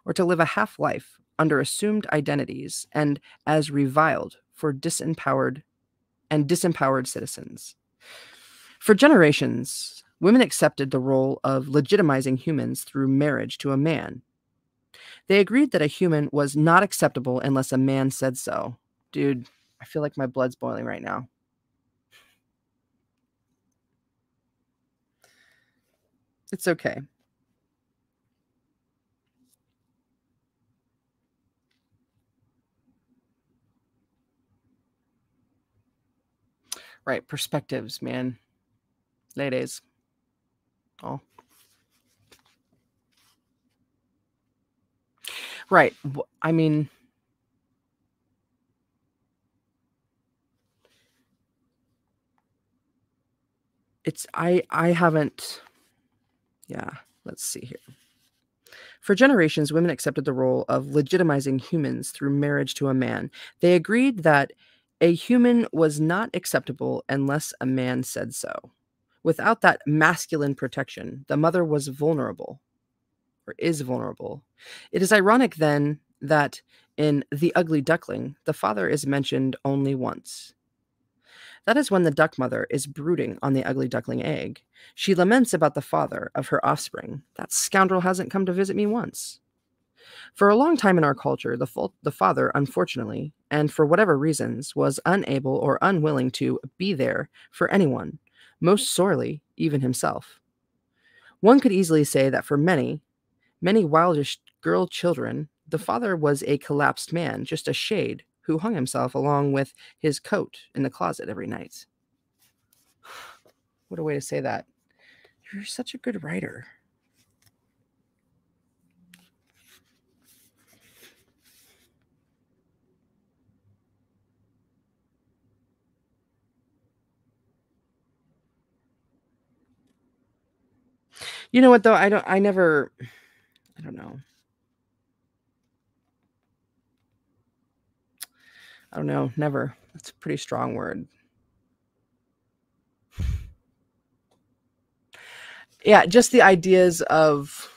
or to live a half life under assumed identities and as reviled for disempowered and disempowered citizens. For generations, women accepted the role of legitimizing humans through marriage to a man. They agreed that a human was not acceptable unless a man said so. Dude, I feel like my blood's boiling right now. It's okay. Right, perspectives, man. Ladies. Oh. Right. I mean, it's I I haven't yeah, let's see here. For generations, women accepted the role of legitimizing humans through marriage to a man. They agreed that a human was not acceptable unless a man said so. Without that masculine protection, the mother was vulnerable or is vulnerable. It is ironic then that in The Ugly Duckling, the father is mentioned only once. That is when the duck mother is brooding on the ugly duckling egg. She laments about the father of her offspring. That scoundrel hasn't come to visit me once. For a long time in our culture, the, the father, unfortunately, and for whatever reasons, was unable or unwilling to be there for anyone, most sorely, even himself. One could easily say that for many, many wildish girl children, the father was a collapsed man, just a shade, who hung himself along with his coat in the closet every night. What a way to say that. You're such a good writer. You know what though? I don't I never I don't know. I don't know, never. That's a pretty strong word. Yeah, just the ideas of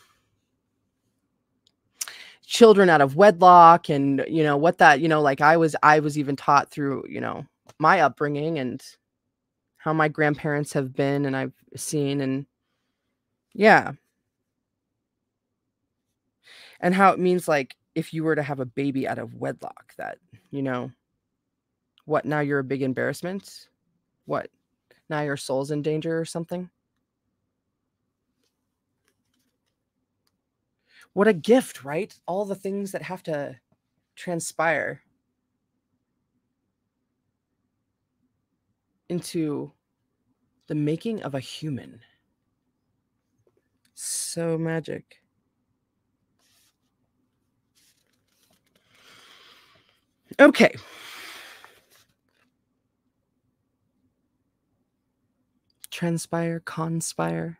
children out of wedlock and you know what that you know like i was i was even taught through you know my upbringing and how my grandparents have been and i've seen and yeah and how it means like if you were to have a baby out of wedlock that you know what now you're a big embarrassment? What? Now your soul's in danger or something? What a gift, right? All the things that have to transpire into the making of a human. So magic. Okay. transpire, conspire.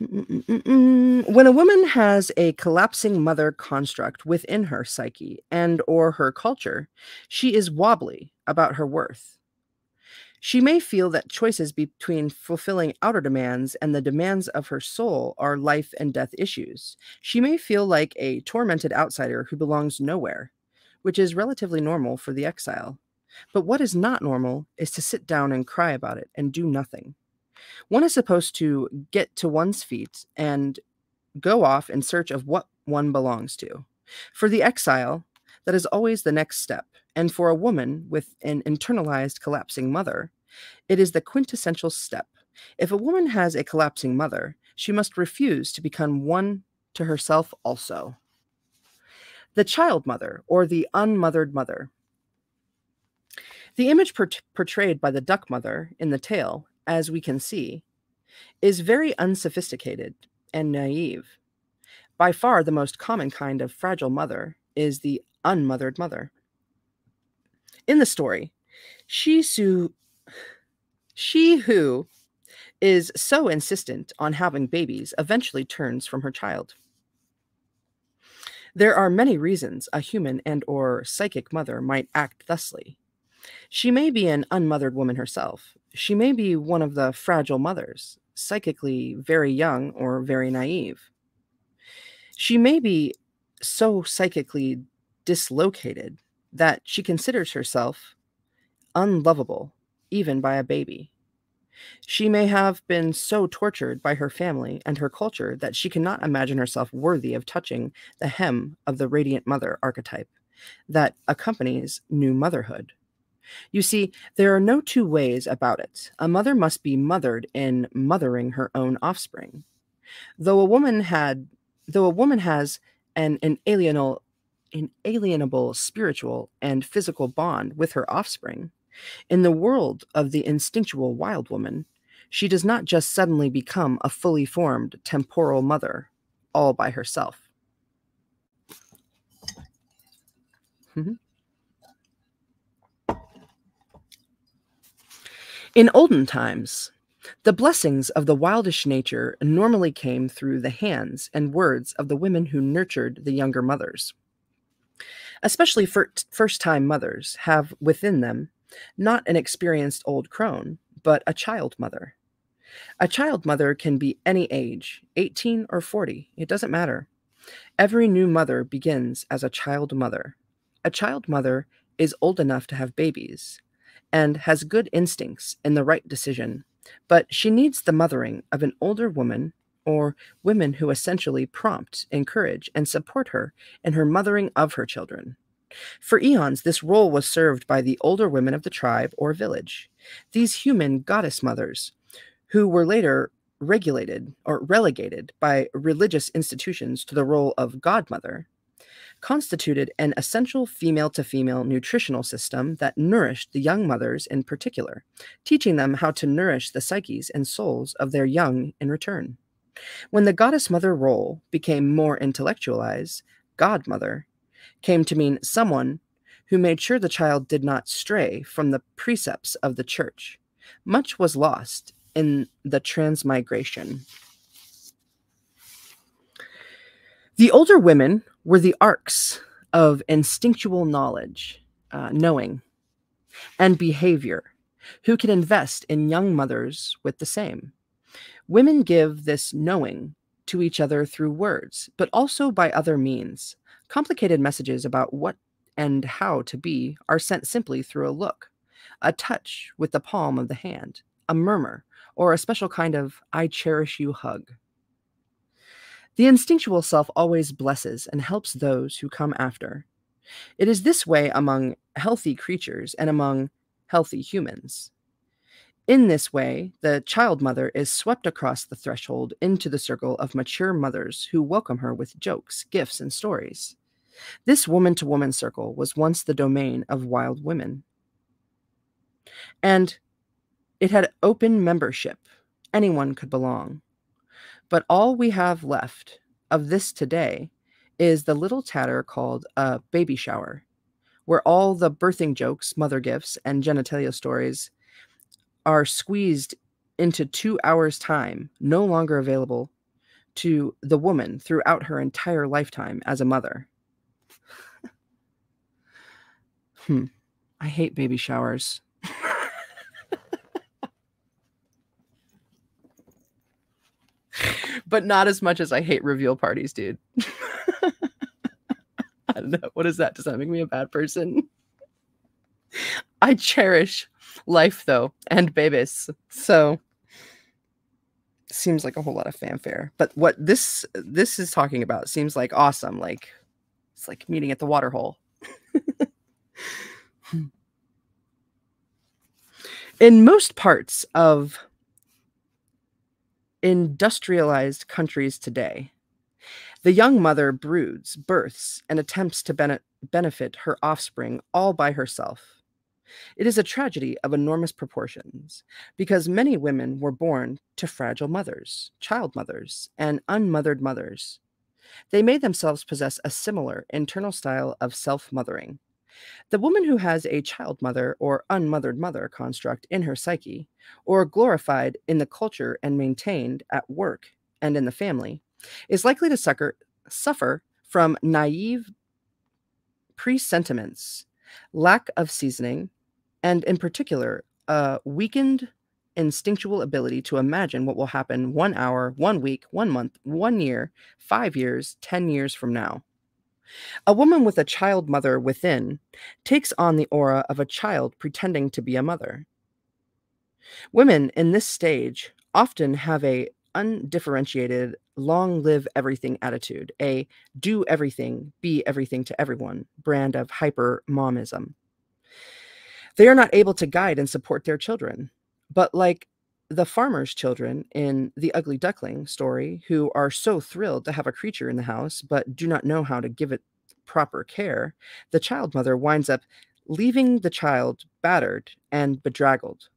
Mm-mm-mm-mm. When a woman has a collapsing mother construct within her psyche and or her culture, she is wobbly about her worth. She may feel that choices between fulfilling outer demands and the demands of her soul are life and death issues. She may feel like a tormented outsider who belongs nowhere, which is relatively normal for the exile. But what is not normal is to sit down and cry about it and do nothing. One is supposed to get to one's feet and go off in search of what one belongs to. For the exile, that is always the next step. And for a woman with an internalized collapsing mother, it is the quintessential step. If a woman has a collapsing mother, she must refuse to become one to herself also. The child mother, or the unmothered mother, the image portrayed by the duck mother in the tale, as we can see, is very unsophisticated and naive. By far, the most common kind of fragile mother is the unmothered mother. In the story, she, su- she who is so insistent on having babies eventually turns from her child. There are many reasons a human and or psychic mother might act thusly, she may be an unmothered woman herself. She may be one of the fragile mothers, psychically very young or very naive. She may be so psychically dislocated that she considers herself unlovable, even by a baby. She may have been so tortured by her family and her culture that she cannot imagine herself worthy of touching the hem of the radiant mother archetype that accompanies new motherhood. You see, there are no two ways about it. A mother must be mothered in mothering her own offspring. Though a woman had though a woman has an inalienable inalienable spiritual and physical bond with her offspring, in the world of the instinctual wild woman, she does not just suddenly become a fully formed temporal mother all by herself. Mm-hmm. In olden times, the blessings of the wildish nature normally came through the hands and words of the women who nurtured the younger mothers. Especially first time mothers have within them not an experienced old crone, but a child mother. A child mother can be any age, 18 or 40, it doesn't matter. Every new mother begins as a child mother. A child mother is old enough to have babies and has good instincts in the right decision, but she needs the mothering of an older woman or women who essentially prompt, encourage, and support her in her mothering of her children. For eons, this role was served by the older women of the tribe or village. These human goddess mothers, who were later regulated or relegated by religious institutions to the role of godmother, constituted an essential female to female nutritional system that nourished the young mothers in particular, teaching them how to nourish the psyches and souls of their young in return. When the goddess mother role became more intellectualized, godmother came to mean someone who made sure the child did not stray from the precepts of the church. Much was lost in the transmigration. The older women were the arks of instinctual knowledge, uh, knowing, and behavior, who can invest in young mothers with the same. Women give this knowing to each other through words, but also by other means. Complicated messages about what and how to be are sent simply through a look, a touch with the palm of the hand, a murmur, or a special kind of I cherish you hug. The instinctual self always blesses and helps those who come after. It is this way among healthy creatures and among healthy humans. In this way, the child mother is swept across the threshold into the circle of mature mothers who welcome her with jokes, gifts, and stories. This woman to woman circle was once the domain of wild women. And it had open membership. Anyone could belong. But all we have left of this today is the little tatter called a baby shower, where all the birthing jokes, mother gifts, and genitalia stories are squeezed into two hours' time, no longer available to the woman throughout her entire lifetime as a mother. Hmm. I hate baby showers. but not as much as I hate reveal parties, dude. I don't know. What is that? Does that make me a bad person? I cherish life though and babies. So seems like a whole lot of fanfare. But what this this is talking about seems like awesome. Like it's like meeting at the water hole. In most parts of industrialized countries today, the young mother broods, births, and attempts to bene- benefit her offspring all by herself. It is a tragedy of enormous proportions because many women were born to fragile mothers, child mothers, and unmothered mothers. They may themselves possess a similar internal style of self mothering the woman who has a child mother or unmothered mother construct in her psyche, or glorified in the culture and maintained at work and in the family, is likely to sucker, suffer from naive presentiments, lack of seasoning, and in particular, a weakened instinctual ability to imagine what will happen one hour, one week, one month, one year, five years, 10 years from now. A woman with a child mother within takes on the aura of a child pretending to be a mother. Women in this stage often have a undifferentiated long live everything attitude, a do everything, be everything to everyone brand of hyper momism. They are not able to guide and support their children, but like the farmer's children in the Ugly Duckling story, who are so thrilled to have a creature in the house but do not know how to give it proper care, the child mother winds up leaving the child battered and bedraggled.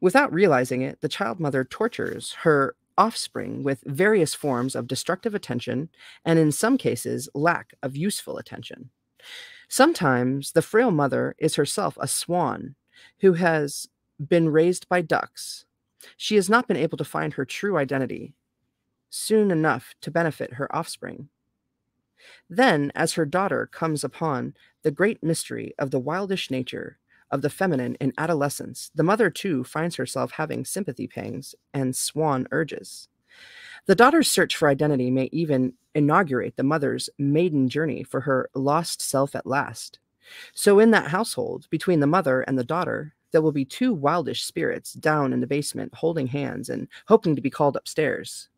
Without realizing it, the child mother tortures her offspring with various forms of destructive attention and, in some cases, lack of useful attention. Sometimes the frail mother is herself a swan who has been raised by ducks she has not been able to find her true identity soon enough to benefit her offspring. Then, as her daughter comes upon the great mystery of the wildish nature of the feminine in adolescence, the mother too finds herself having sympathy pangs and swan urges. The daughter's search for identity may even inaugurate the mother's maiden journey for her lost self at last. So, in that household, between the mother and the daughter, there will be two wildish spirits down in the basement holding hands and hoping to be called upstairs.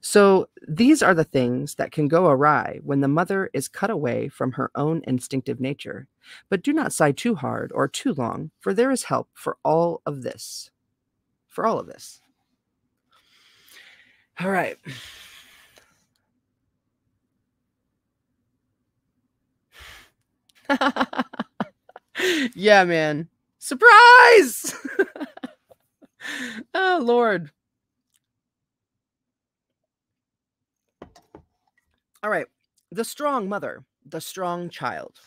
So, these are the things that can go awry when the mother is cut away from her own instinctive nature. But do not sigh too hard or too long, for there is help for all of this. For all of this. All right. yeah, man. Surprise! oh, Lord. All right. The strong mother, the strong child.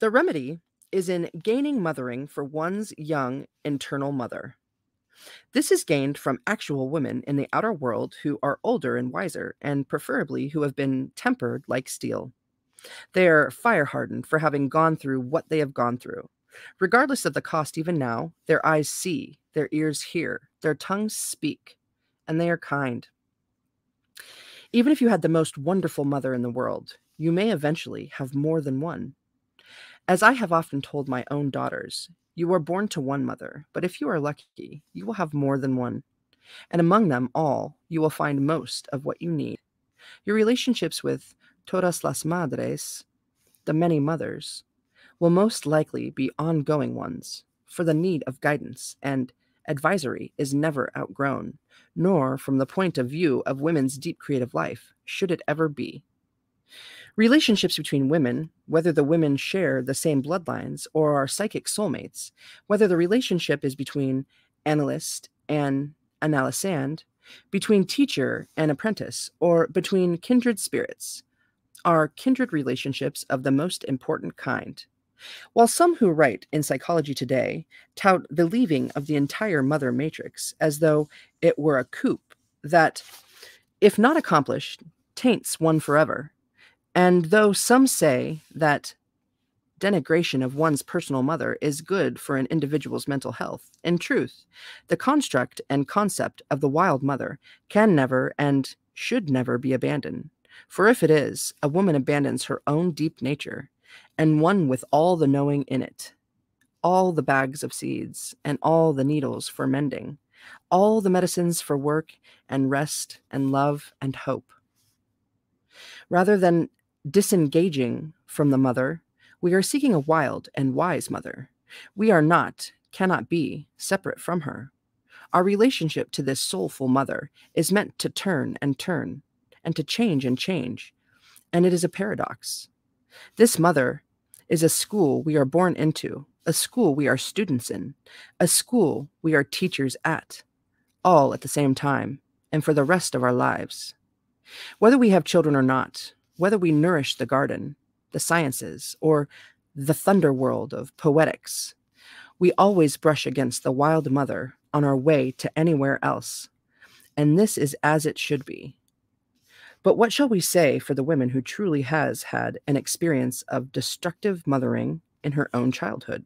The remedy is in gaining mothering for one's young internal mother. This is gained from actual women in the outer world who are older and wiser, and preferably who have been tempered like steel. They are fire hardened for having gone through what they have gone through, Regardless of the cost, even now, their eyes see, their ears hear, their tongues speak, and they are kind. Even if you had the most wonderful mother in the world, you may eventually have more than one. As I have often told my own daughters, you are born to one mother, but if you are lucky, you will have more than one. And among them all, you will find most of what you need. Your relationships with todas las madres, the many mothers, will most likely be ongoing ones, for the need of guidance and advisory is never outgrown, nor from the point of view of women's deep creative life should it ever be. Relationships between women, whether the women share the same bloodlines or are psychic soulmates, whether the relationship is between analyst and analysand, between teacher and apprentice, or between kindred spirits, are kindred relationships of the most important kind. While some who write in Psychology Today tout the leaving of the entire mother matrix as though it were a coup that, if not accomplished, taints one forever, and though some say that denigration of one's personal mother is good for an individual's mental health, in truth, the construct and concept of the wild mother can never and should never be abandoned. For if it is, a woman abandons her own deep nature and one with all the knowing in it, all the bags of seeds, and all the needles for mending, all the medicines for work and rest and love and hope. Rather than disengaging from the mother, we are seeking a wild and wise mother. We are not, cannot be, separate from her. Our relationship to this soulful mother is meant to turn and turn, and to change and change, and it is a paradox. This mother is a school we are born into, a school we are students in, a school we are teachers at, all at the same time and for the rest of our lives. Whether we have children or not, whether we nourish the garden, the sciences, or the thunder world of poetics, we always brush against the wild mother on our way to anywhere else. And this is as it should be. But what shall we say for the woman who truly has had an experience of destructive mothering in her own childhood?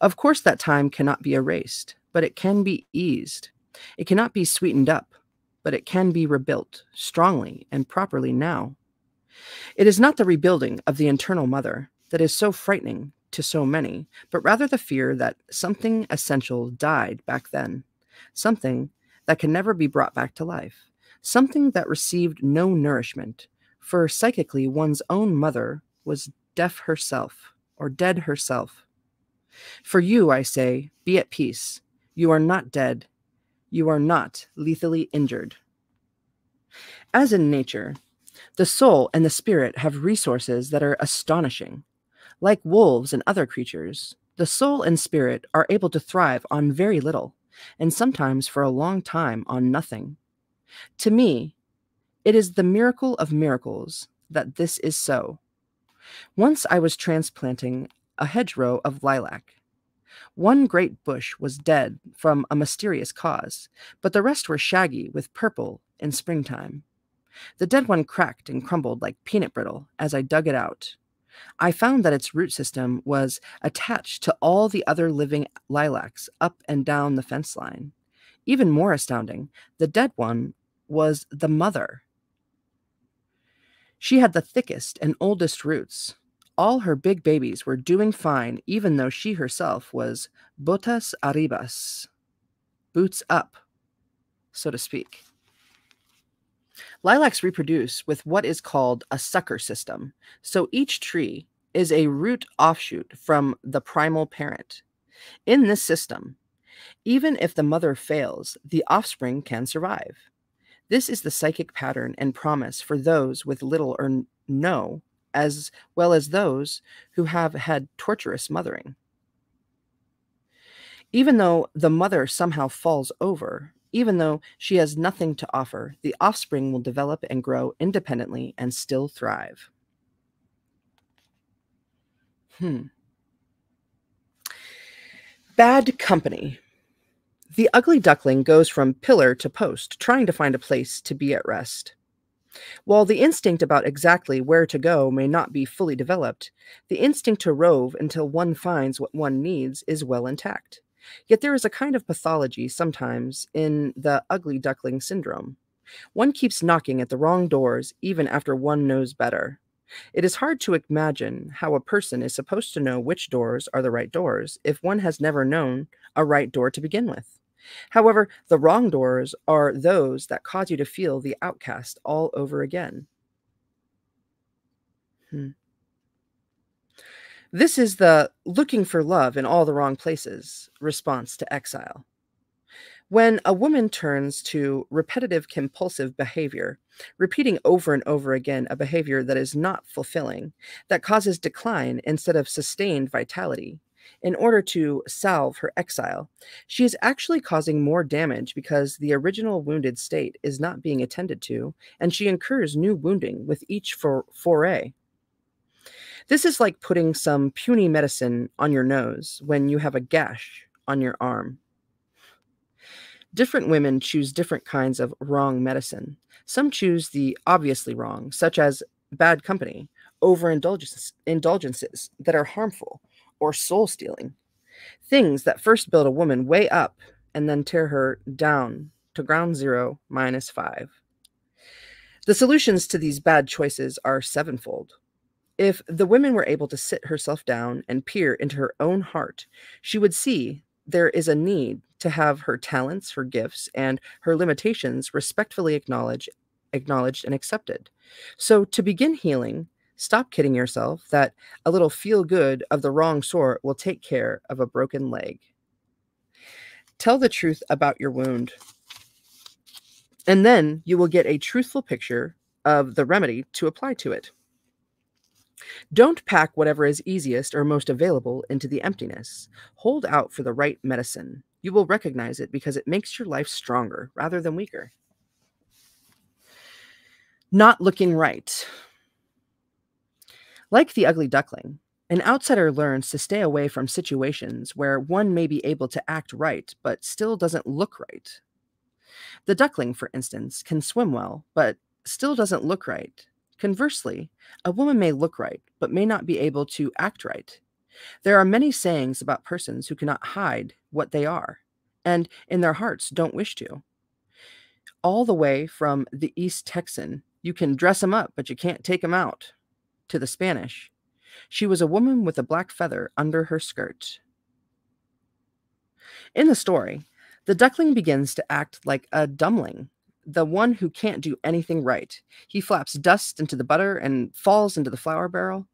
Of course, that time cannot be erased, but it can be eased. It cannot be sweetened up, but it can be rebuilt strongly and properly now. It is not the rebuilding of the internal mother that is so frightening to so many, but rather the fear that something essential died back then, something that can never be brought back to life, something that received no nourishment, for psychically one's own mother was deaf herself, or dead herself. For you, I say, be at peace. You are not dead. You are not lethally injured. As in nature, the soul and the spirit have resources that are astonishing. Like wolves and other creatures, the soul and spirit are able to thrive on very little, and sometimes for a long time on nothing. To me, it is the miracle of miracles that this is so. Once I was transplanting a hedgerow of lilac. One great bush was dead from a mysterious cause, but the rest were shaggy with purple in springtime. The dead one cracked and crumbled like peanut brittle as I dug it out. I found that its root system was attached to all the other living lilacs up and down the fence line. Even more astounding, the dead one was the mother. She had the thickest and oldest roots. All her big babies were doing fine, even though she herself was botas arribas, boots up, so to speak. Lilacs reproduce with what is called a sucker system. So each tree is a root offshoot from the primal parent. In this system, even if the mother fails, the offspring can survive. This is the psychic pattern and promise for those with little or no, as well as those who have had torturous mothering. Even though the mother somehow falls over, even though she has nothing to offer, the offspring will develop and grow independently and still thrive. Hmm. Bad company. The ugly duckling goes from pillar to post, trying to find a place to be at rest. While the instinct about exactly where to go may not be fully developed, the instinct to rove until one finds what one needs is well intact. Yet there is a kind of pathology sometimes in the ugly duckling syndrome. One keeps knocking at the wrong doors even after one knows better. It is hard to imagine how a person is supposed to know which doors are the right doors if one has never known a right door to begin with. However, the wrong doors are those that cause you to feel the outcast all over again. Hmm. This is the looking for love in all the wrong places response to exile. When a woman turns to repetitive compulsive behavior, repeating over and over again a behavior that is not fulfilling, that causes decline instead of sustained vitality, in order to salve her exile, she is actually causing more damage because the original wounded state is not being attended to, and she incurs new wounding with each for- foray. This is like putting some puny medicine on your nose when you have a gash on your arm. Different women choose different kinds of wrong medicine. Some choose the obviously wrong, such as bad company, overindulgences indulgences that are harmful, or soul stealing. Things that first build a woman way up and then tear her down to ground zero minus five. The solutions to these bad choices are sevenfold. If the woman were able to sit herself down and peer into her own heart, she would see there is a need to have her talents, her gifts, and her limitations respectfully acknowledged, acknowledged and accepted. So to begin healing, stop kidding yourself that a little feel good of the wrong sort will take care of a broken leg. Tell the truth about your wound. And then you will get a truthful picture of the remedy to apply to it. Don't pack whatever is easiest or most available into the emptiness. Hold out for the right medicine. You will recognize it because it makes your life stronger rather than weaker. Not looking right. Like the ugly duckling, an outsider learns to stay away from situations where one may be able to act right but still doesn't look right. The duckling, for instance, can swim well but still doesn't look right Conversely, a woman may look right, but may not be able to act right. There are many sayings about persons who cannot hide what they are, and in their hearts don't wish to. All the way from the East Texan You can dress 'em up, but you can't take 'em out. To the Spanish, she was a woman with a black feather under her skirt. In the story, the duckling begins to act like a dumbling, the one who can't do anything right. He flaps dust into the butter and falls into the flour barrel,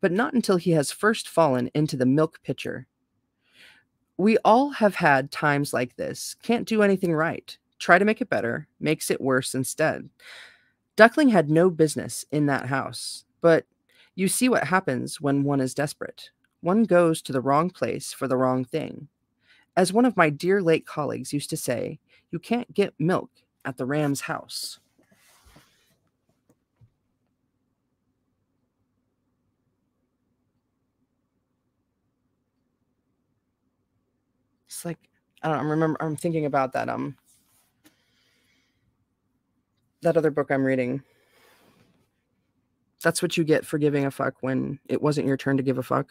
but not until he has first fallen into the milk pitcher. We all have had times like this, can't do anything right, try to make it better, makes it worse instead. Duckling had no business in that house, but you see what happens when one is desperate. One goes to the wrong place for the wrong thing. As one of my dear late colleagues used to say, you can't get milk at the ram's house. It's like I don't remember. I'm thinking about that. Um, that other book I'm reading. That's what you get for giving a fuck when it wasn't your turn to give a fuck.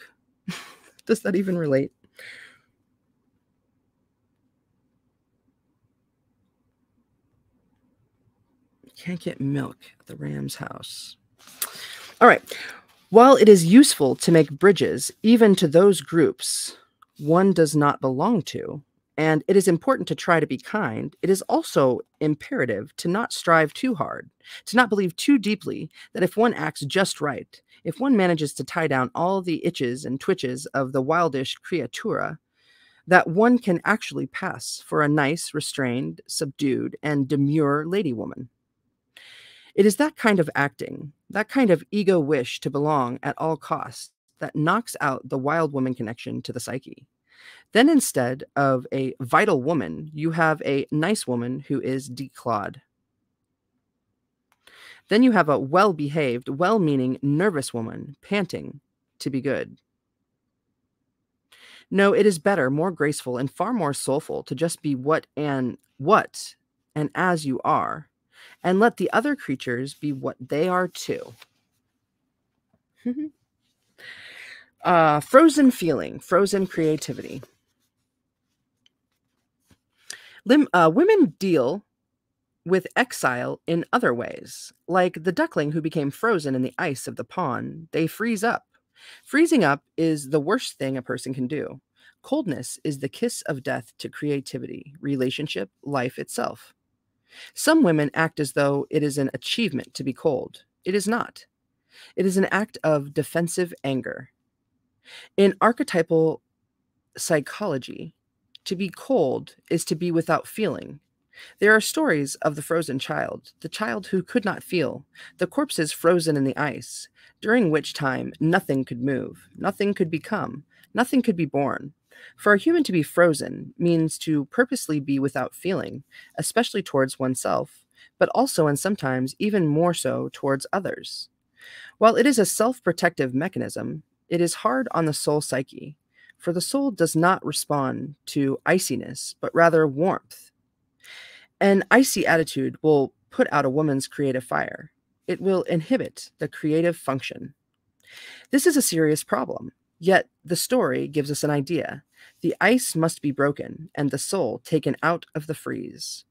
Does that even relate? Can't get milk at the Ram's house. All right. While it is useful to make bridges, even to those groups one does not belong to, and it is important to try to be kind, it is also imperative to not strive too hard, to not believe too deeply that if one acts just right, if one manages to tie down all the itches and twitches of the wildish creatura, that one can actually pass for a nice, restrained, subdued, and demure lady woman. It is that kind of acting, that kind of ego wish to belong at all costs, that knocks out the wild woman connection to the psyche. Then instead of a vital woman, you have a nice woman who is declawed. Then you have a well behaved, well meaning, nervous woman panting to be good. No, it is better, more graceful, and far more soulful to just be what and what and as you are and let the other creatures be what they are too. uh, frozen feeling, frozen creativity. Lim, uh, women deal with exile in other ways, like the duckling who became frozen in the ice of the pond. They freeze up. Freezing up is the worst thing a person can do. Coldness is the kiss of death to creativity, relationship, life itself. Some women act as though it is an achievement to be cold. It is not. It is an act of defensive anger. In archetypal psychology, to be cold is to be without feeling. There are stories of the frozen child, the child who could not feel, the corpses frozen in the ice, during which time nothing could move, nothing could become, nothing could be born. For a human to be frozen means to purposely be without feeling, especially towards oneself, but also and sometimes even more so towards others. While it is a self protective mechanism, it is hard on the soul psyche, for the soul does not respond to iciness, but rather warmth. An icy attitude will put out a woman's creative fire. It will inhibit the creative function. This is a serious problem, yet the story gives us an idea. The ice must be broken and the soul taken out of the freeze.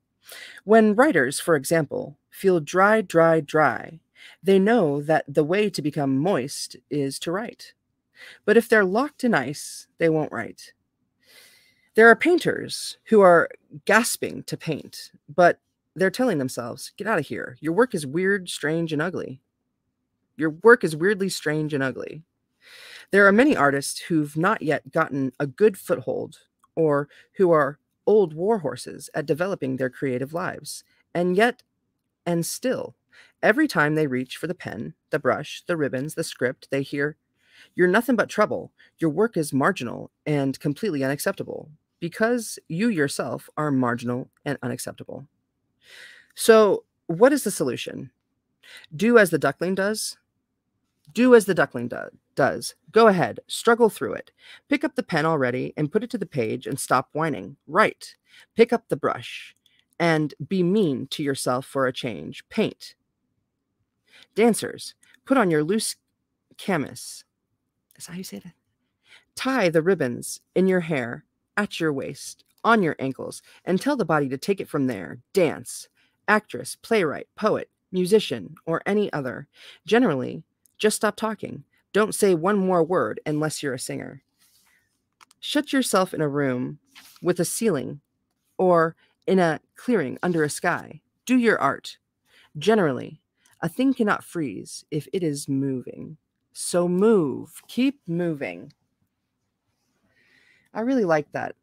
When writers, for example, feel dry, dry, dry, they know that the way to become moist is to write. But if they're locked in ice, they won't write. There are painters who are gasping to paint, but they're telling themselves, get out of here. Your work is weird, strange, and ugly. Your work is weirdly strange and ugly. There are many artists who've not yet gotten a good foothold or who are old war horses at developing their creative lives. And yet, and still, every time they reach for the pen, the brush, the ribbons, the script, they hear, You're nothing but trouble. Your work is marginal and completely unacceptable because you yourself are marginal and unacceptable. So, what is the solution? Do as the duckling does. Do as the duckling do- does. Go ahead, struggle through it. Pick up the pen already and put it to the page and stop whining. Write. Pick up the brush and be mean to yourself for a change. Paint. Dancers, put on your loose camis. Is that how you say that? Tie the ribbons in your hair, at your waist, on your ankles, and tell the body to take it from there. Dance. Actress, playwright, poet, musician, or any other. Generally, just stop talking. Don't say one more word unless you're a singer. Shut yourself in a room with a ceiling or in a clearing under a sky. Do your art. Generally, a thing cannot freeze if it is moving. So move, keep moving. I really like that.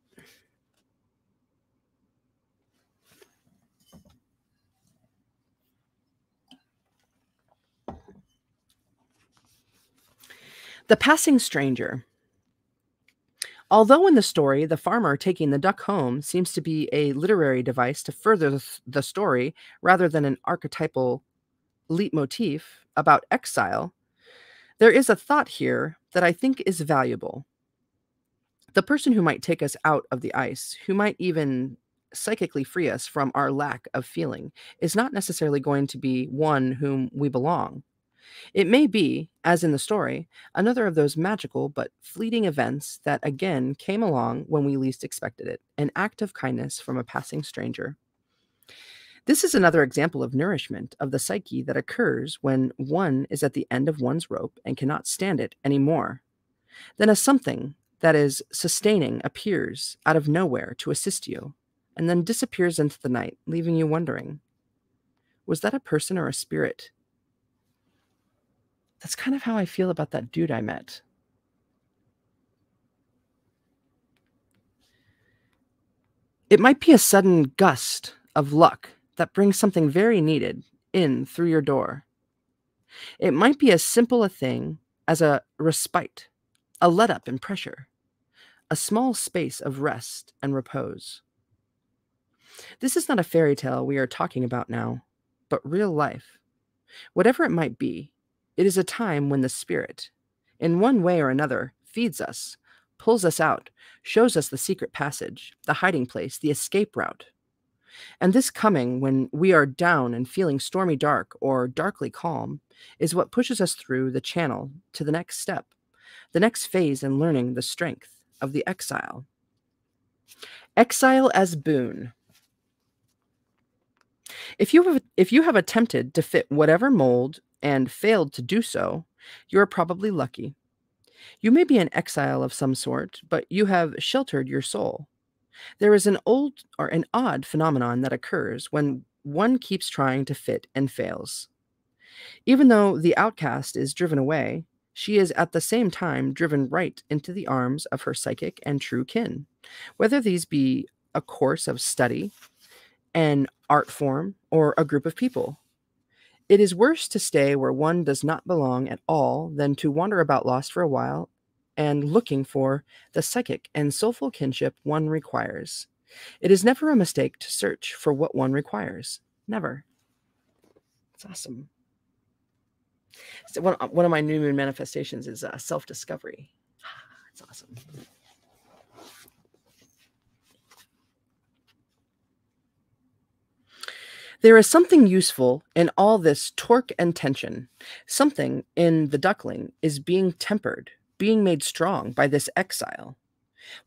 The Passing Stranger. Although in the story, the farmer taking the duck home seems to be a literary device to further the story rather than an archetypal leitmotif about exile, there is a thought here that I think is valuable. The person who might take us out of the ice, who might even psychically free us from our lack of feeling, is not necessarily going to be one whom we belong. It may be, as in the story, another of those magical but fleeting events that again came along when we least expected it an act of kindness from a passing stranger. This is another example of nourishment of the psyche that occurs when one is at the end of one's rope and cannot stand it any more. Then a something that is sustaining appears out of nowhere to assist you, and then disappears into the night, leaving you wondering was that a person or a spirit? That's kind of how I feel about that dude I met. It might be a sudden gust of luck that brings something very needed in through your door. It might be as simple a thing as a respite, a let up in pressure, a small space of rest and repose. This is not a fairy tale we are talking about now, but real life. Whatever it might be, it is a time when the Spirit, in one way or another, feeds us, pulls us out, shows us the secret passage, the hiding place, the escape route. And this coming when we are down and feeling stormy dark or darkly calm is what pushes us through the channel to the next step, the next phase in learning the strength of the exile. Exile as boon. If you have if you have attempted to fit whatever mold and failed to do so, you are probably lucky. You may be an exile of some sort, but you have sheltered your soul. There is an old or an odd phenomenon that occurs when one keeps trying to fit and fails. Even though the outcast is driven away, she is at the same time driven right into the arms of her psychic and true kin, whether these be a course of study, an art form, or a group of people. It is worse to stay where one does not belong at all than to wander about lost for a while and looking for the psychic and soulful kinship one requires. It is never a mistake to search for what one requires. Never. It's awesome. So one, one of my new moon manifestations is uh, self discovery. It's awesome. There is something useful in all this torque and tension. Something in the duckling is being tempered, being made strong by this exile.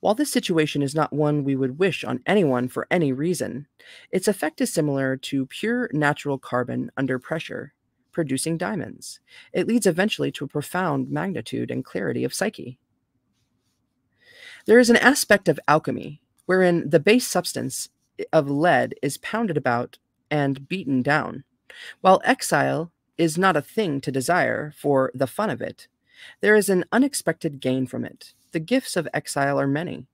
While this situation is not one we would wish on anyone for any reason, its effect is similar to pure natural carbon under pressure, producing diamonds. It leads eventually to a profound magnitude and clarity of psyche. There is an aspect of alchemy wherein the base substance of lead is pounded about and beaten down. While exile is not a thing to desire for the fun of it, there is an unexpected gain from it. The gifts of exile are many.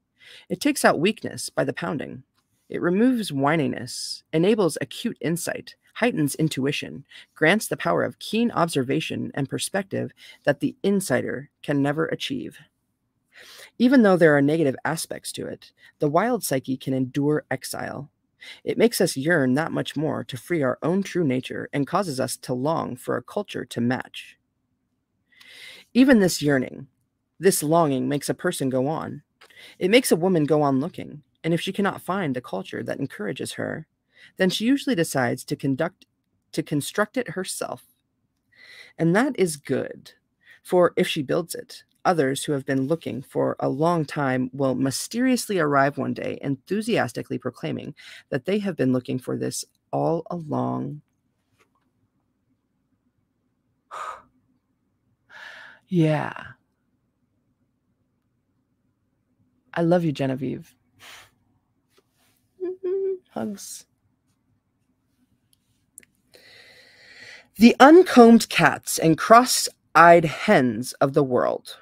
It takes out weakness by the pounding. It removes whininess, enables acute insight, heightens intuition, grants the power of keen observation and perspective that the insider can never achieve. Even though there are negative aspects to it, the wild psyche can endure exile, it makes us yearn that much more to free our own true nature and causes us to long for a culture to match. Even this yearning, this longing makes a person go on. It makes a woman go on looking, and if she cannot find a culture that encourages her, then she usually decides to conduct to construct it herself. And that is good, for if she builds it, others who have been looking for a long time will mysteriously arrive one day, enthusiastically proclaiming that they have been looking for this all along. yeah. I love you, Genevieve. Hugs. The uncombed cats and cross eyed hens of the world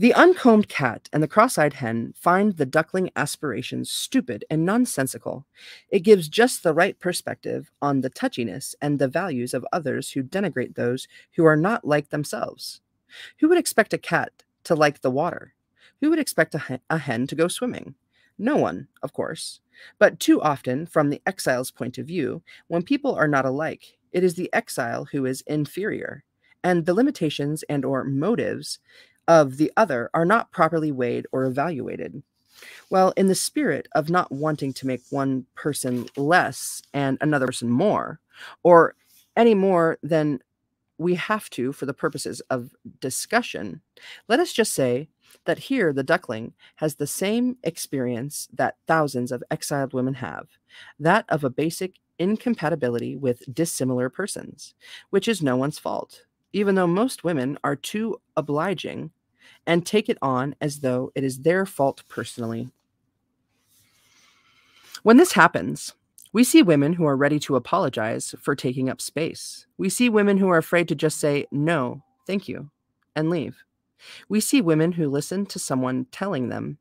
the uncombed cat and the cross eyed hen find the duckling aspirations stupid and nonsensical. It gives just the right perspective on the touchiness and the values of others who denigrate those who are not like themselves. Who would expect a cat to like the water? Who would expect a, hen, to go swimming? No one, of course. But too often, from the exile's point of view, when people are not alike, it is the exile who is inferior, and the limitations and or motives of the other are not properly weighed or evaluated. Well, in the spirit of not wanting to make one person less and another person more, or any more than we have to for the purposes of discussion, let us just say that here the duckling has the same experience that thousands of exiled women have that of a basic incompatibility with dissimilar persons, which is no one's fault, even though most women are too obliging and take it on as though it is their fault personally. When this happens, we see women who are ready to apologize for taking up space. We see women who are afraid to just say, no, thank you, and leave. We see women who listen to someone telling them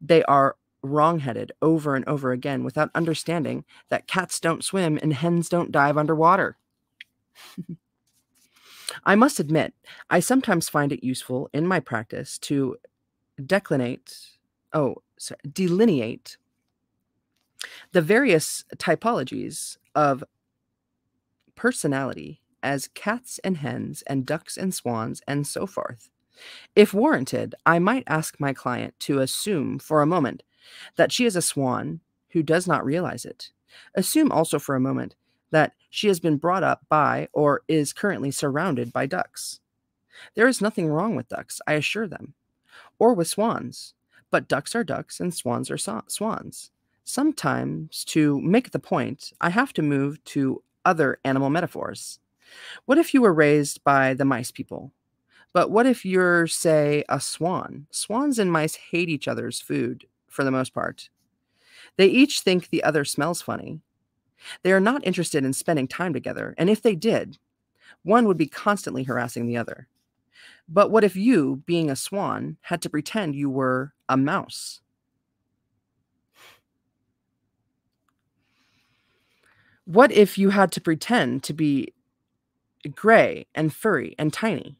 they are wrongheaded over and over again without understanding that cats don't swim and hens don't dive underwater. I must admit, I sometimes find it useful in my practice to declinate, oh, sorry, delineate the various typologies of personality as cats and hens and ducks and swans and so forth. If warranted, I might ask my client to assume for a moment that she is a swan who does not realize it. Assume also for a moment that she has been brought up by or is currently surrounded by ducks. There is nothing wrong with ducks, I assure them, or with swans, but ducks are ducks and swans are so- swans. Sometimes, to make the point, I have to move to other animal metaphors. What if you were raised by the mice people? But what if you're, say, a swan? Swans and mice hate each other's food for the most part. They each think the other smells funny. They are not interested in spending time together, and if they did, one would be constantly harassing the other. But what if you, being a swan, had to pretend you were a mouse? What if you had to pretend to be gray and furry and tiny?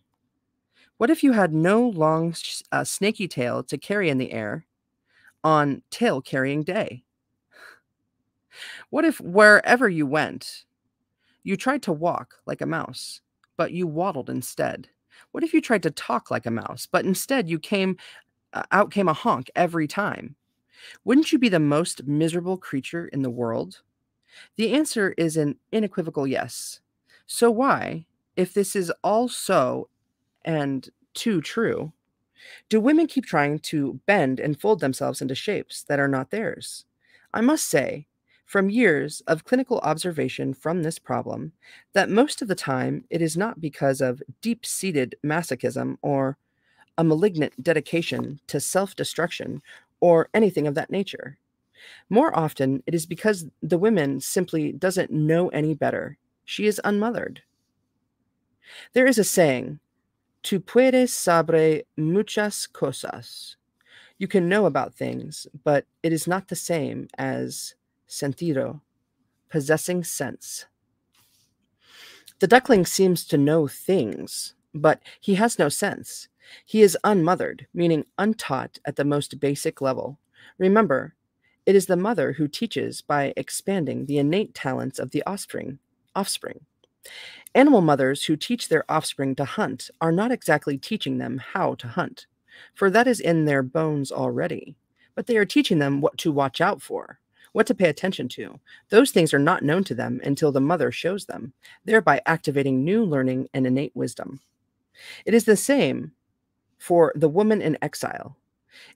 What if you had no long, uh, snaky tail to carry in the air on tail carrying day? What if wherever you went, you tried to walk like a mouse, but you waddled instead? What if you tried to talk like a mouse, but instead you came uh, out came a honk every time? Wouldn't you be the most miserable creature in the world? The answer is an unequivocal yes. So why, if this is all so and too true, do women keep trying to bend and fold themselves into shapes that are not theirs? I must say, from years of clinical observation from this problem, that most of the time it is not because of deep seated masochism or a malignant dedication to self destruction or anything of that nature. More often, it is because the woman simply doesn't know any better. She is unmothered. There is a saying, Tu puedes saber muchas cosas. You can know about things, but it is not the same as sentido, possessing sense. The duckling seems to know things, but he has no sense. He is unmothered, meaning untaught at the most basic level. Remember, it is the mother who teaches by expanding the innate talents of the offspring. Offspring. Animal mothers who teach their offspring to hunt are not exactly teaching them how to hunt, for that is in their bones already, but they are teaching them what to watch out for, what to pay attention to. Those things are not known to them until the mother shows them, thereby activating new learning and innate wisdom. It is the same for the woman in exile.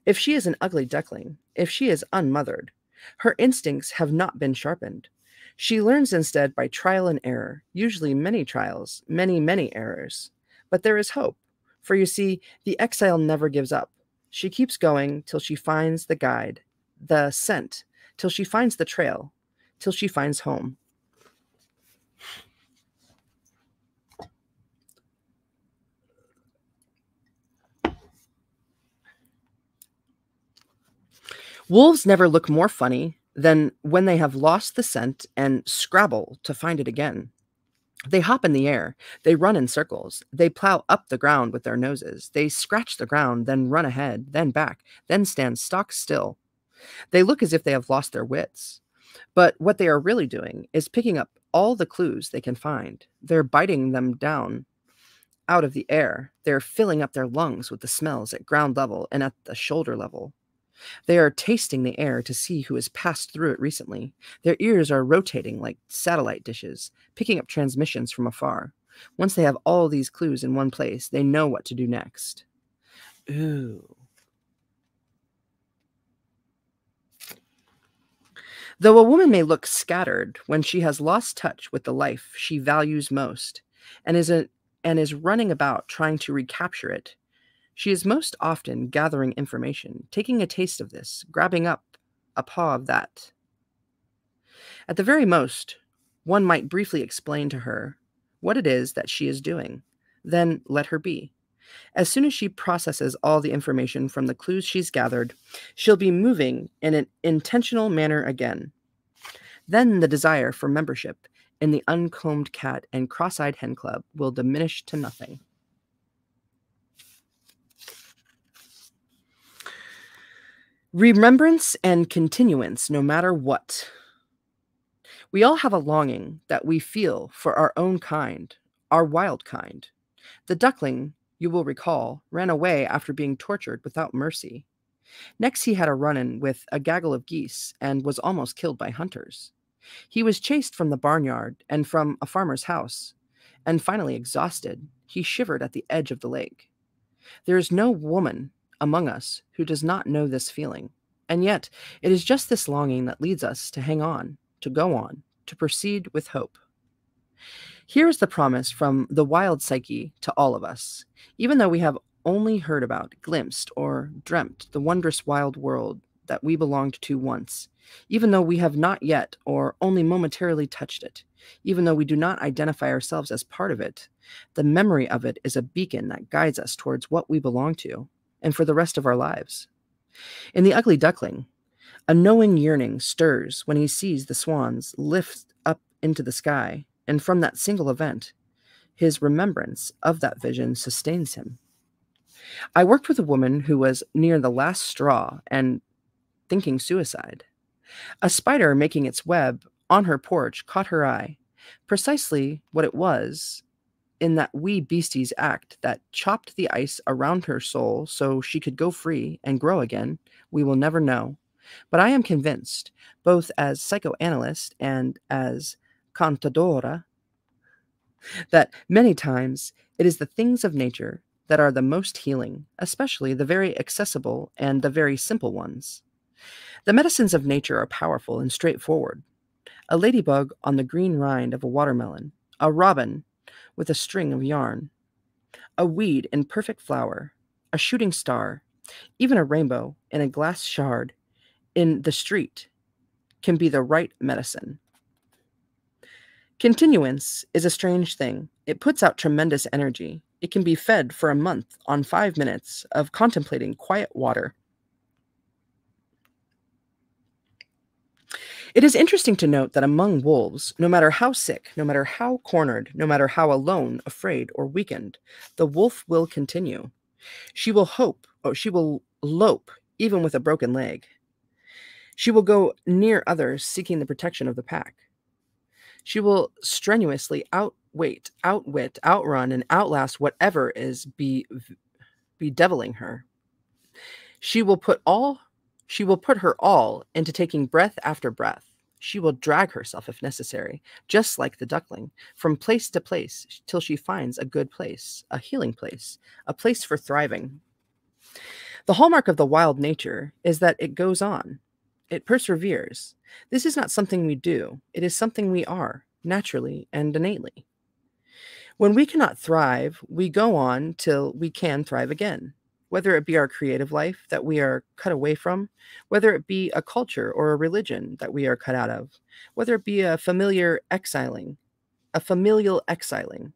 If she is an ugly duckling, if she is unmothered, her instincts have not been sharpened. She learns instead by trial and error, usually many trials, many, many errors. But there is hope, For you see, the exile never gives up. She keeps going till she finds the guide, the scent, till she finds the trail, till she finds home. Wolves never look more funny than when they have lost the scent and scrabble to find it again. They hop in the air, they run in circles, they plow up the ground with their noses, they scratch the ground, then run ahead, then back, then stand stock still. They look as if they have lost their wits. But what they are really doing is picking up all the clues they can find. They're biting them down out of the air. They're filling up their lungs with the smells at ground level and at the shoulder level. They are tasting the air to see who has passed through it recently. Their ears are rotating like satellite dishes, picking up transmissions from afar. Once they have all these clues in one place, they know what to do next. Ooh. Though a woman may look scattered when she has lost touch with the life she values most and is a, and is running about trying to recapture it, she is most often gathering information, taking a taste of this, grabbing up a paw of that. At the very most, one might briefly explain to her what it is that she is doing, then let her be. As soon as she processes all the information from the clues she's gathered, she'll be moving in an intentional manner again. Then the desire for membership in the uncombed cat and cross eyed hen club will diminish to nothing. Remembrance and continuance, no matter what. We all have a longing that we feel for our own kind, our wild kind. The duckling, you will recall, ran away after being tortured without mercy. Next, he had a run in with a gaggle of geese and was almost killed by hunters. He was chased from the barnyard and from a farmer's house, and finally, exhausted, he shivered at the edge of the lake. There is no woman among us who does not know this feeling. And yet, it is just this longing that leads us to hang on, to go on, to proceed with hope. Here is the promise from the wild psyche to all of us, even though we have only heard about, glimpsed, or dreamt the wondrous wild world that we belonged to once, even though we have not yet or only momentarily touched it, even though we do not identify ourselves as part of it, the memory of it is a beacon that guides us towards what we belong to and for the rest of our lives. In The Ugly Duckling, a knowing yearning stirs when he sees the swans lift up into the sky, and from that single event, his remembrance of that vision sustains him. I worked with a woman who was near the last straw and thinking suicide. A spider making its web on her porch caught her eye. Precisely what it was in that wee beastie's act that chopped the ice around her soul so she could go free and grow again, we will never know. But I am convinced, both as psychoanalyst and as contadora, that many times it is the things of nature that are the most healing, especially the very accessible and the very simple ones. The medicines of nature are powerful and straightforward. A ladybug on the green rind of a watermelon, a robin with a string of yarn, a weed in perfect flower, a shooting star, even a rainbow in a glass shard in the street can be the right medicine. Continuance is a strange thing. It puts out tremendous energy. It can be fed for a month on five minutes of contemplating quiet water. It is interesting to note that among wolves, no matter how sick, no matter how cornered, no matter how alone, afraid, or weakened, the wolf will continue. She will hope, or she will lope, even with a broken leg. She will go near others seeking the protection of the pack. She will strenuously outwait, outwit, outrun, and outlast whatever is be bedeviling her. She will put all she will put her all into taking breath after breath. She will drag herself, if necessary, just like the duckling, from place to place till she finds a good place, a healing place, a place for thriving. The hallmark of the wild nature is that it goes on, it perseveres. This is not something we do, it is something we are, naturally and innately. When we cannot thrive, we go on till we can thrive again, whether it be our creative life that we are cut away from, whether it be a culture or a religion that we are cut out of, whether it be a familiar exiling, a familial exiling,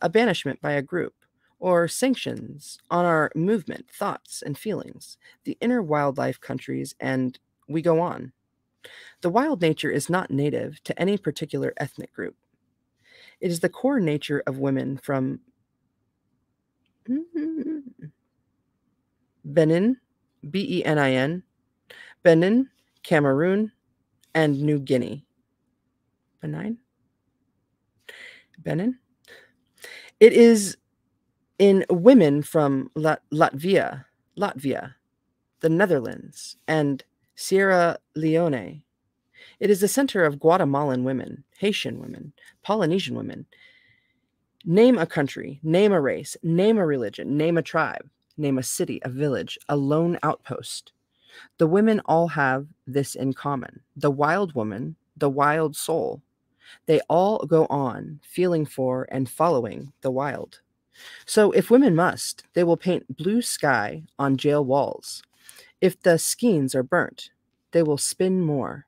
a banishment by a group, or sanctions on our movement, thoughts, and feelings, the inner wildlife countries, and we go on. The wild nature is not native to any particular ethnic group. It is the core nature of women from Benin, B E N I N, Benin, Cameroon, and New Guinea. Benin? Benin? It is in women from Latvia, Latvia, the Netherlands, and Sierra Leone. It is the center of Guatemalan women, Haitian women, Polynesian women. Name a country, name a race, name a religion, name a tribe, name a city, a village, a lone outpost. The women all have this in common the wild woman, the wild soul. They all go on feeling for and following the wild. So, if women must, they will paint blue sky on jail walls. If the skeins are burnt, they will spin more.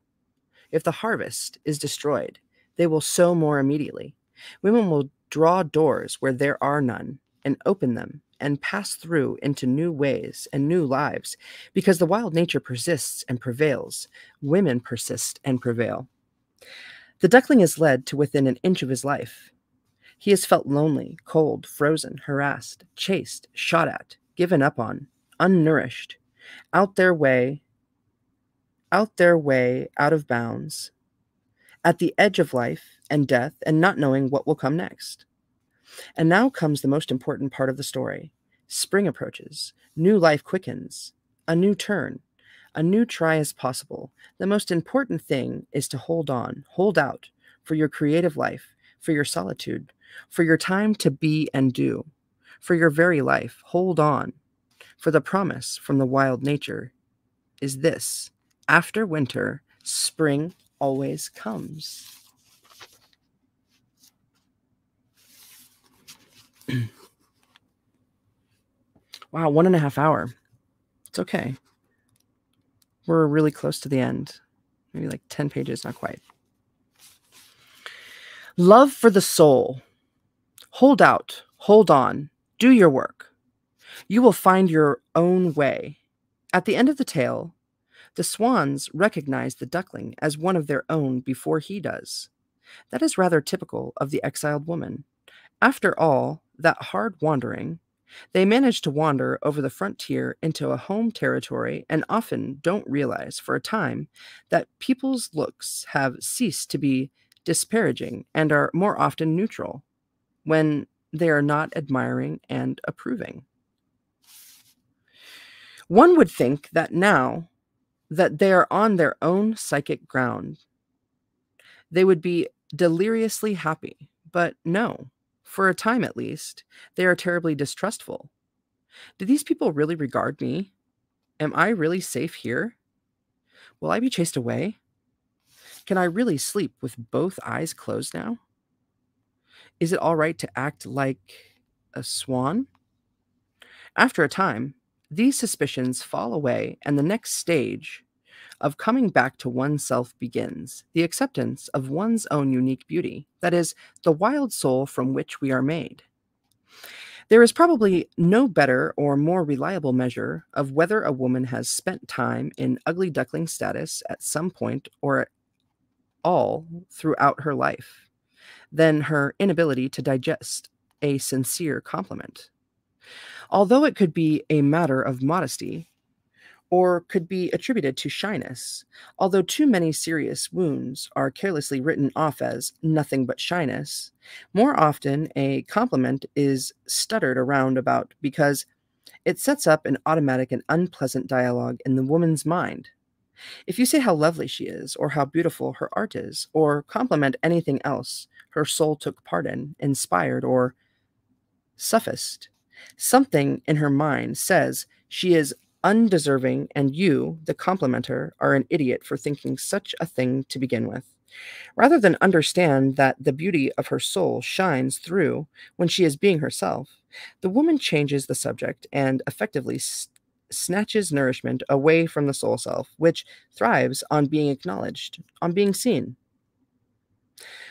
If the harvest is destroyed, they will sow more immediately. Women will draw doors where there are none and open them and pass through into new ways and new lives because the wild nature persists and prevails. Women persist and prevail. The duckling is led to within an inch of his life. He has felt lonely, cold, frozen, harassed, chased, shot at, given up on, unnourished, out their way, out their way, out of bounds, at the edge of life and death, and not knowing what will come next. And now comes the most important part of the story. Spring approaches, new life quickens, a new turn, a new try is possible. The most important thing is to hold on, hold out for your creative life, for your solitude, for your time to be and do, for your very life. Hold on. For the promise from the wild nature is this after winter, spring always comes. wow, one and a half hour. It's okay. We're really close to the end. Maybe like 10 pages, not quite. Love for the soul. Hold out, hold on, do your work. You will find your own way. At the end of the tale, the swans recognize the duckling as one of their own before he does. That is rather typical of the exiled woman. After all, that hard wandering, they manage to wander over the frontier into a home territory and often don't realize for a time that people's looks have ceased to be disparaging and are more often neutral when they are not admiring and approving. One would think that now that they are on their own psychic ground, they would be deliriously happy. But no, for a time at least, they are terribly distrustful. Do these people really regard me? Am I really safe here? Will I be chased away? Can I really sleep with both eyes closed now? Is it all right to act like a swan? After a time, these suspicions fall away, and the next stage of coming back to oneself begins the acceptance of one's own unique beauty, that is, the wild soul from which we are made. There is probably no better or more reliable measure of whether a woman has spent time in ugly duckling status at some point or all throughout her life than her inability to digest a sincere compliment. Although it could be a matter of modesty, or could be attributed to shyness, although too many serious wounds are carelessly written off as nothing but shyness. More often, a compliment is stuttered around about because it sets up an automatic and unpleasant dialogue in the woman's mind. If you say how lovely she is, or how beautiful her art is, or compliment anything else her soul took part in, inspired, or suffused, something in her mind says she is undeserving, and you, the complimenter, are an idiot for thinking such a thing to begin with. Rather than understand that the beauty of her soul shines through when she is being herself, the woman changes the subject and effectively snatches nourishment away from the soul self, which thrives on being acknowledged, on being seen.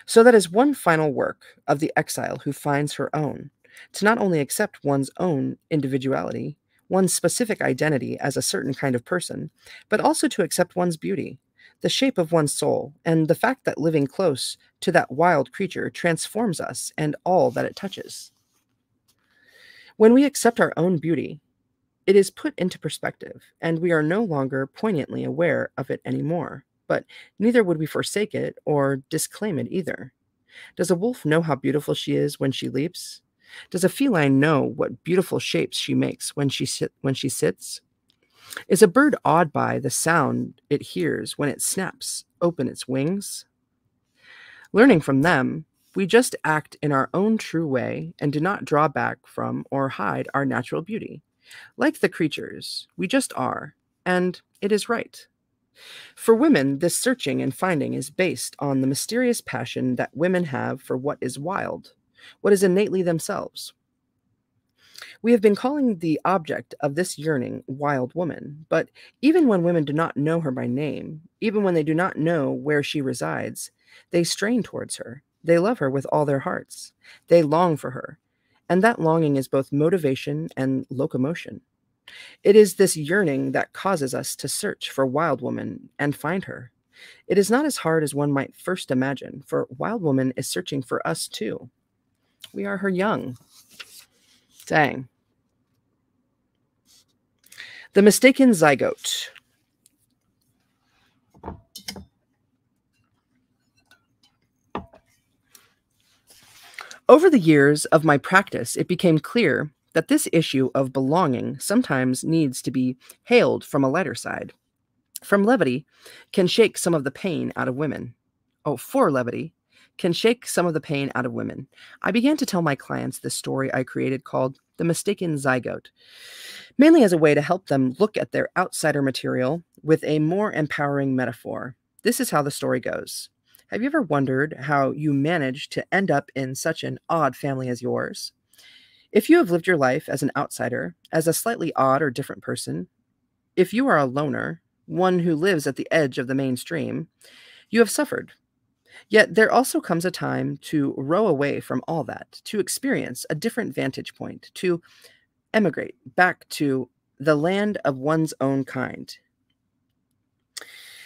So that is one final work of the exile who finds her own, to not only accept one's own individuality, one's specific identity as a certain kind of person, but also to accept one's beauty, the shape of one's soul, and the fact that living close to that wild creature transforms us and all that it touches. When we accept our own beauty, it is put into perspective, and we are no longer poignantly aware of it anymore, but neither would we forsake it or disclaim it either. Does a wolf know how beautiful she is when she leaps? Does a feline know what beautiful shapes she makes when she sit when she sits? Is a bird awed by the sound it hears when it snaps open its wings? Learning from them, we just act in our own true way and do not draw back from or hide our natural beauty. Like the creatures, we just are, and it is right. For women, this searching and finding is based on the mysterious passion that women have for what is wild, what is innately themselves. We have been calling the object of this yearning wild woman, but even when women do not know her by name, even when they do not know where she resides, they strain towards her. They love her with all their hearts. They long for her. And that longing is both motivation and locomotion. It is this yearning that causes us to search for Wild Woman and find her. It is not as hard as one might first imagine, for Wild Woman is searching for us too. We are her young. Dang. The Mistaken Zygote. Over the years of my practice, it became clear that this issue of belonging sometimes needs to be hailed from a lighter side. From levity can shake some of the pain out of women. Oh, for levity can shake some of the pain out of women. I began to tell my clients this story I created called The Mistaken Zygote, mainly as a way to help them look at their outsider material with a more empowering metaphor. This is how the story goes. Have you ever wondered how you managed to end up in such an odd family as yours? If you have lived your life as an outsider, as a slightly odd or different person, if you are a loner, one who lives at the edge of the mainstream, you have suffered. Yet there also comes a time to row away from all that, to experience a different vantage point, to emigrate back to the land of one's own kind,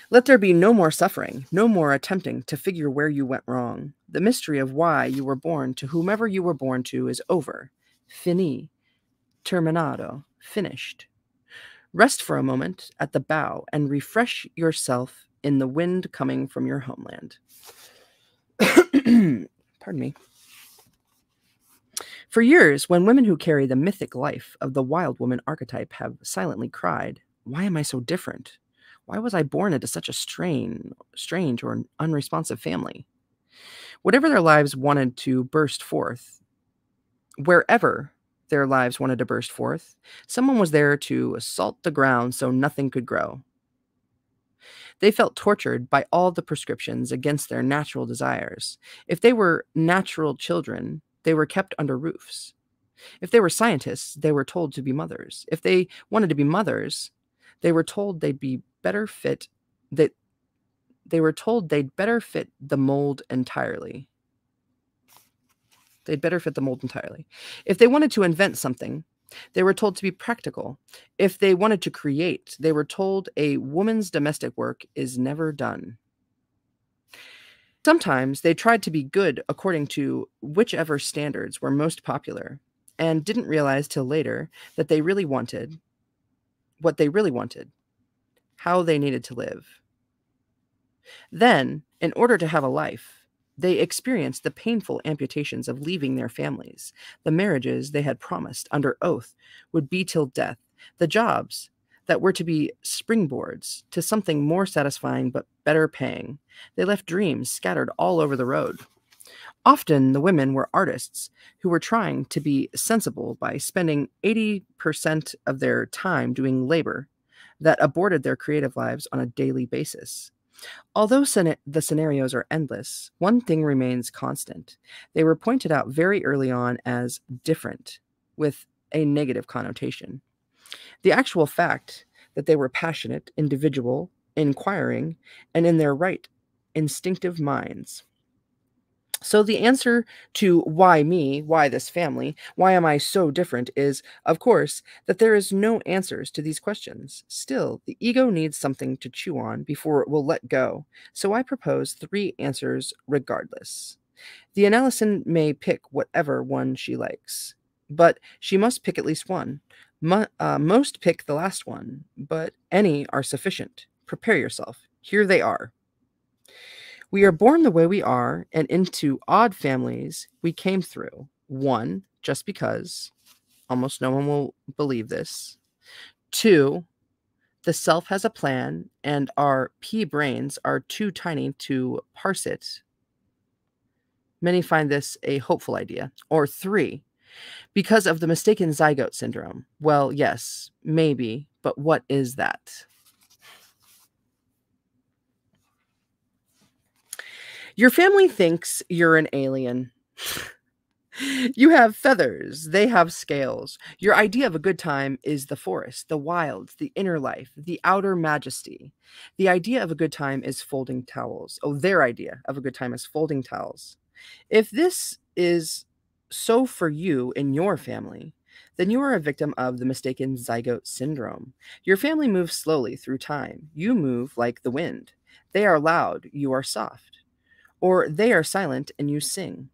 let there be no more suffering, no more attempting to figure where you went wrong. The mystery of why you were born to whomever you were born to is over. Fini. Terminado. Finished. Rest for a moment at the bow and refresh yourself in the wind coming from your homeland. Pardon me. For years, when women who carry the mythic life of the wild woman archetype have silently cried, Why am I so different? Why was I born into such a strain, strange or unresponsive family? Whatever their lives wanted to burst forth, wherever their lives wanted to burst forth, someone was there to assault the ground so nothing could grow. They felt tortured by all the prescriptions against their natural desires. If they were natural children, they were kept under roofs. If they were scientists, they were told to be mothers. If they wanted to be mothers, they were told they'd be better fit that they were told they'd better fit the mold entirely. They'd better fit the mold entirely. If they wanted to invent something, they were told to be practical. If they wanted to create, they were told a woman's domestic work is never done. Sometimes they tried to be good according to whichever standards were most popular and didn't realize till later that they really wanted what they really wanted how they needed to live. Then, in order to have a life, they experienced the painful amputations of leaving their families. The marriages they had promised under oath would be till death. The jobs that were to be springboards to something more satisfying but better paying. They left dreams scattered all over the road. Often the women were artists who were trying to be sensible by spending 80% of their time doing labor that aborted their creative lives on a daily basis. Although the scenarios are endless, one thing remains constant. They were pointed out very early on as different, with a negative connotation. The actual fact that they were passionate, individual, inquiring, and in their right, instinctive minds. So, the answer to why me, why this family, why am I so different is, of course, that there is no answers to these questions. Still, the ego needs something to chew on before it will let go. So, I propose three answers regardless. The analyst may pick whatever one she likes, but she must pick at least one. Mo- uh, most pick the last one, but any are sufficient. Prepare yourself. Here they are. We are born the way we are, and into odd families we came through. One, just because. Almost no one will believe this. Two, the self has a plan, and our pea brains are too tiny to parse it. Many find this a hopeful idea. Or three, because of the mistaken zygote syndrome. Well, yes, maybe, but what is that? Your family thinks you're an alien. you have feathers, they have scales. Your idea of a good time is the forest, the wilds, the inner life, the outer majesty. The idea of a good time is folding towels. Oh, their idea of a good time is folding towels. If this is so for you in your family, then you are a victim of the mistaken zygote syndrome. Your family moves slowly through time. You move like the wind. They are loud, you are soft or they are silent and you sing.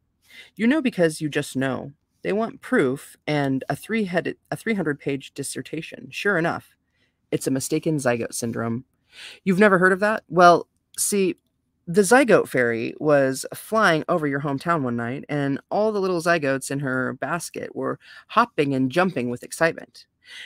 You know because you just know. They want proof and a three-headed a 300-page dissertation. Sure enough, it's a mistaken zygote syndrome. You've never heard of that? Well, see, the zygote fairy was flying over your hometown one night, and all the little zygotes in her basket were hopping and jumping with excitement.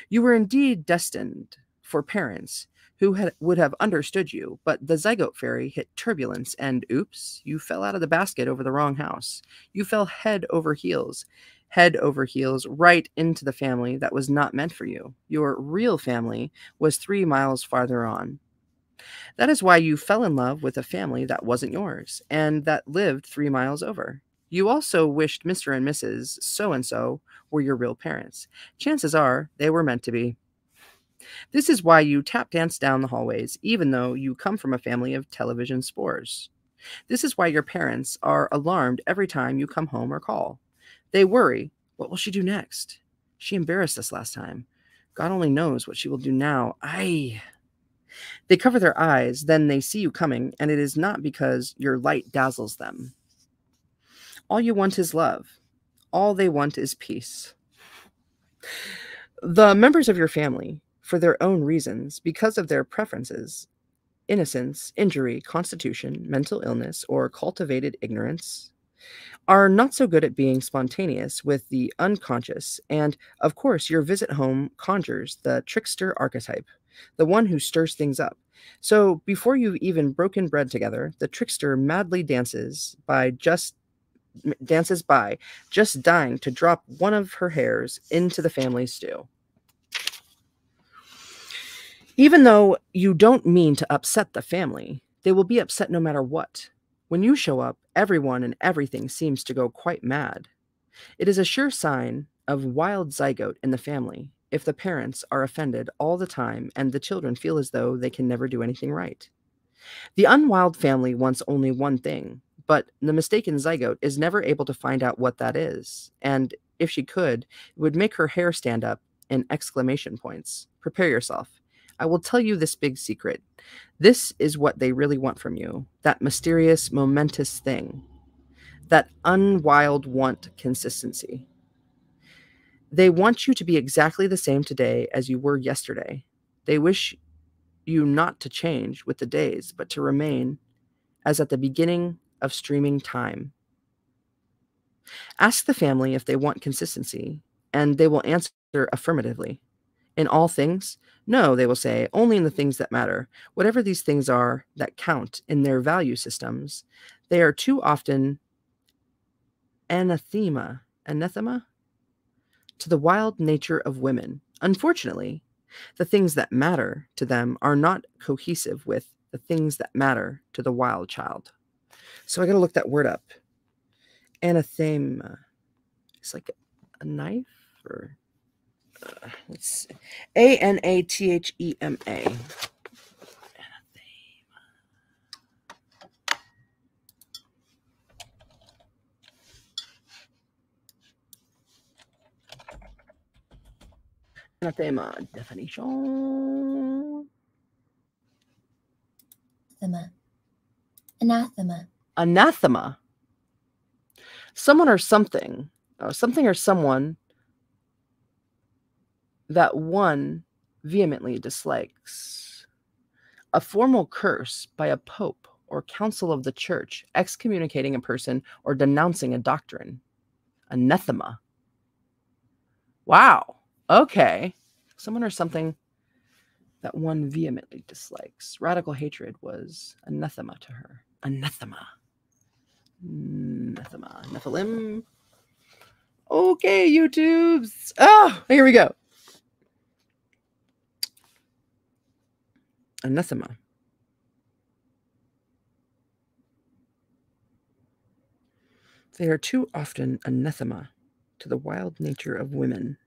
You were indeed destined for parents who had, would have understood you, but the zygote fairy hit turbulence and oops, you fell out of the basket over the wrong house. You fell head over heels, head over heels, right into the family that was not meant for you. Your real family was three miles farther on. That is why you fell in love with a family that wasn't yours and that lived three miles over. You also wished Mr. and Mrs. So and so were your real parents. Chances are they were meant to be. This is why you tap dance down the hallways, even though you come from a family of television spores. This is why your parents are alarmed every time you come home or call. They worry, what will she do next? She embarrassed us last time. God only knows what she will do now. Ay. They cover their eyes, then they see you coming, and it is not because your light dazzles them. All you want is love. All they want is peace. The members of your family, for their own reasons because of their preferences, innocence, injury, constitution, mental illness, or cultivated ignorance, are not so good at being spontaneous with the unconscious, and of course, your visit home conjures the trickster archetype, the one who stirs things up. So before you've even broken bread together, the trickster madly dances by just dances by, just dying to drop one of her hairs into the family stew. Even though you don't mean to upset the family, they will be upset no matter what. When you show up, everyone and everything seems to go quite mad. It is a sure sign of wild zygote in the family if the parents are offended all the time and the children feel as though they can never do anything right. The unwild family wants only one thing, but the mistaken zygote is never able to find out what that is. And if she could, it would make her hair stand up in exclamation points. Prepare yourself. I will tell you this big secret. This is what they really want from you that mysterious, momentous thing, that unwild want consistency. They want you to be exactly the same today as you were yesterday. They wish you not to change with the days, but to remain as at the beginning of streaming time. Ask the family if they want consistency, and they will answer affirmatively. In all things, no, they will say, only in the things that matter. Whatever these things are that count in their value systems, they are too often anathema, anathema to the wild nature of women. Unfortunately, the things that matter to them are not cohesive with the things that matter to the wild child. So I got to look that word up. Anathema. It's like a knife or uh, let's. A N A T H E M A. Anathema definition. Anathema. Anathema. Anathema. Someone or something, or something or someone that one vehemently dislikes. A formal curse by a pope or council of the church excommunicating a person or denouncing a doctrine. Anathema. Wow. Okay. Someone or something that one vehemently dislikes. Radical hatred was anathema to her. Anathema. Anathema. Nephilim. Okay, YouTubes. Oh, here we go. Anathema. They are too often anathema to the wild nature of women.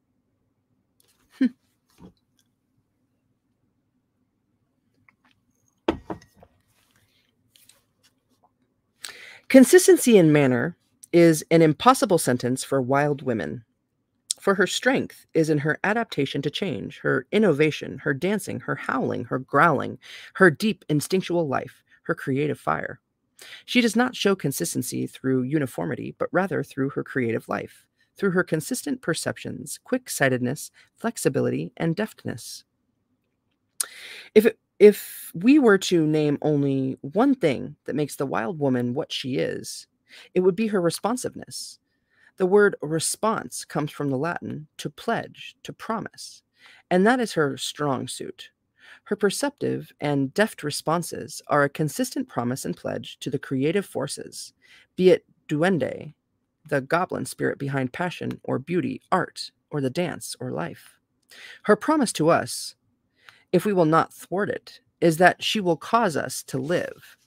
Consistency in manner is an impossible sentence for wild women. For her strength is in her adaptation to change, her innovation, her dancing, her howling, her growling, her deep instinctual life, her creative fire. She does not show consistency through uniformity, but rather through her creative life, through her consistent perceptions, quick sightedness, flexibility, and deftness. If it, if we were to name only one thing that makes the wild woman what she is, it would be her responsiveness. The word response comes from the Latin to pledge, to promise, and that is her strong suit. Her perceptive and deft responses are a consistent promise and pledge to the creative forces, be it duende, the goblin spirit behind passion or beauty, art, or the dance or life. Her promise to us, if we will not thwart it, is that she will cause us to live.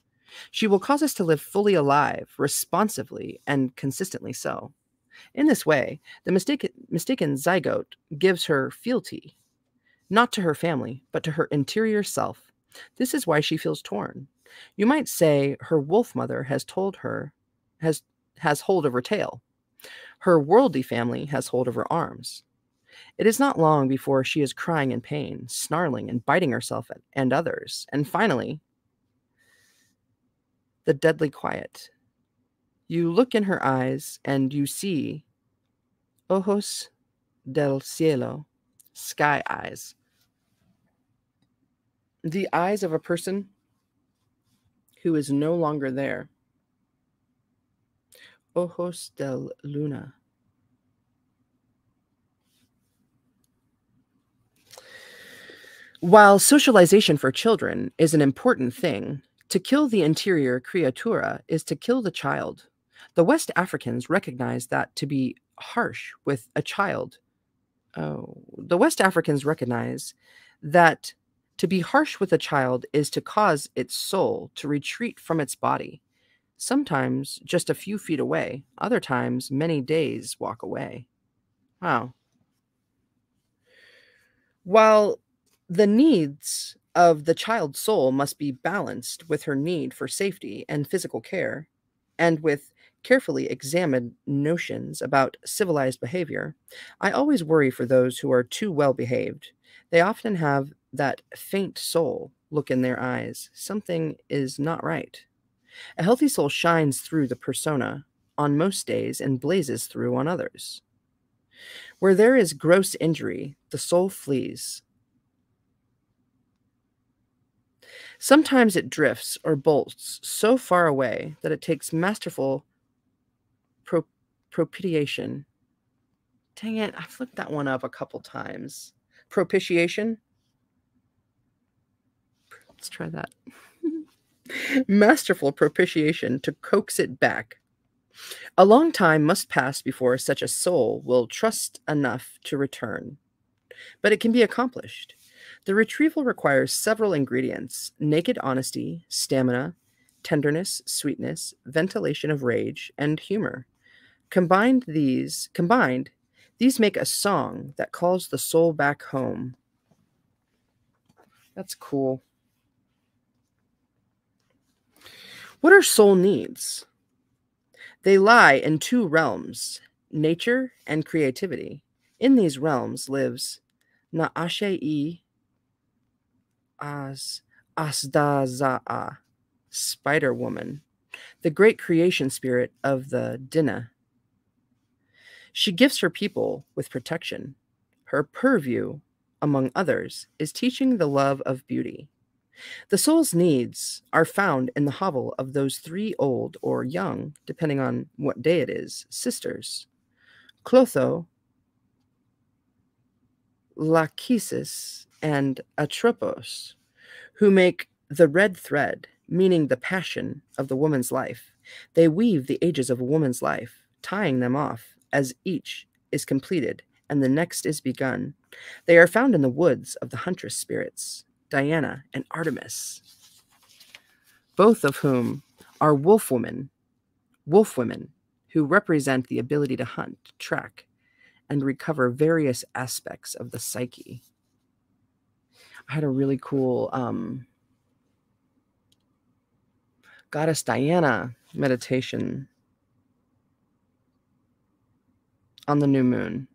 She will cause us to live fully alive, responsively, and consistently so. In this way, the mistaken, mistaken zygote gives her fealty, not to her family, but to her interior self. This is why she feels torn. You might say her wolf mother has told her, has has hold of her tail. Her worldly family has hold of her arms. It is not long before she is crying in pain, snarling and biting herself and others, and finally, the deadly quiet. You look in her eyes and you see ojos del cielo, sky eyes. The eyes of a person who is no longer there. Ojos del luna. While socialization for children is an important thing, to kill the interior criatura is to kill the child. The West Africans recognize that to be harsh with a child. Oh, the West Africans recognize that to be harsh with a child is to cause its soul to retreat from its body, sometimes just a few feet away, other times many days walk away. Wow. While the needs of the child's soul must be balanced with her need for safety and physical care, and with carefully examined notions about civilized behavior, I always worry for those who are too well behaved. They often have that faint soul look in their eyes. Something is not right. A healthy soul shines through the persona on most days and blazes through on others. Where there is gross injury, the soul flees. Sometimes it drifts or bolts so far away that it takes masterful propitiation. Dang it, I've looked that one up a couple times. Propitiation? Let's try that. masterful propitiation to coax it back. A long time must pass before such a soul will trust enough to return. but it can be accomplished. The retrieval requires several ingredients naked honesty, stamina, tenderness, sweetness, ventilation of rage, and humor. Combined these combined, these make a song that calls the soul back home. That's cool. What are soul needs? They lie in two realms, nature and creativity. In these realms lives Naashe as Asdaza'a, Spider Woman, the great creation spirit of the Dinah. She gifts her people with protection. Her purview, among others, is teaching the love of beauty. The soul's needs are found in the hovel of those three old or young, depending on what day it is, sisters Clotho, Lachesis, and Atropos, who make the red thread, meaning the passion of the woman's life. They weave the ages of a woman's life, tying them off as each is completed and the next is begun. They are found in the woods of the huntress spirits, Diana and Artemis, both of whom are wolf women, wolf women who represent the ability to hunt, track, and recover various aspects of the psyche. I had a really cool um, Goddess Diana meditation on the new moon.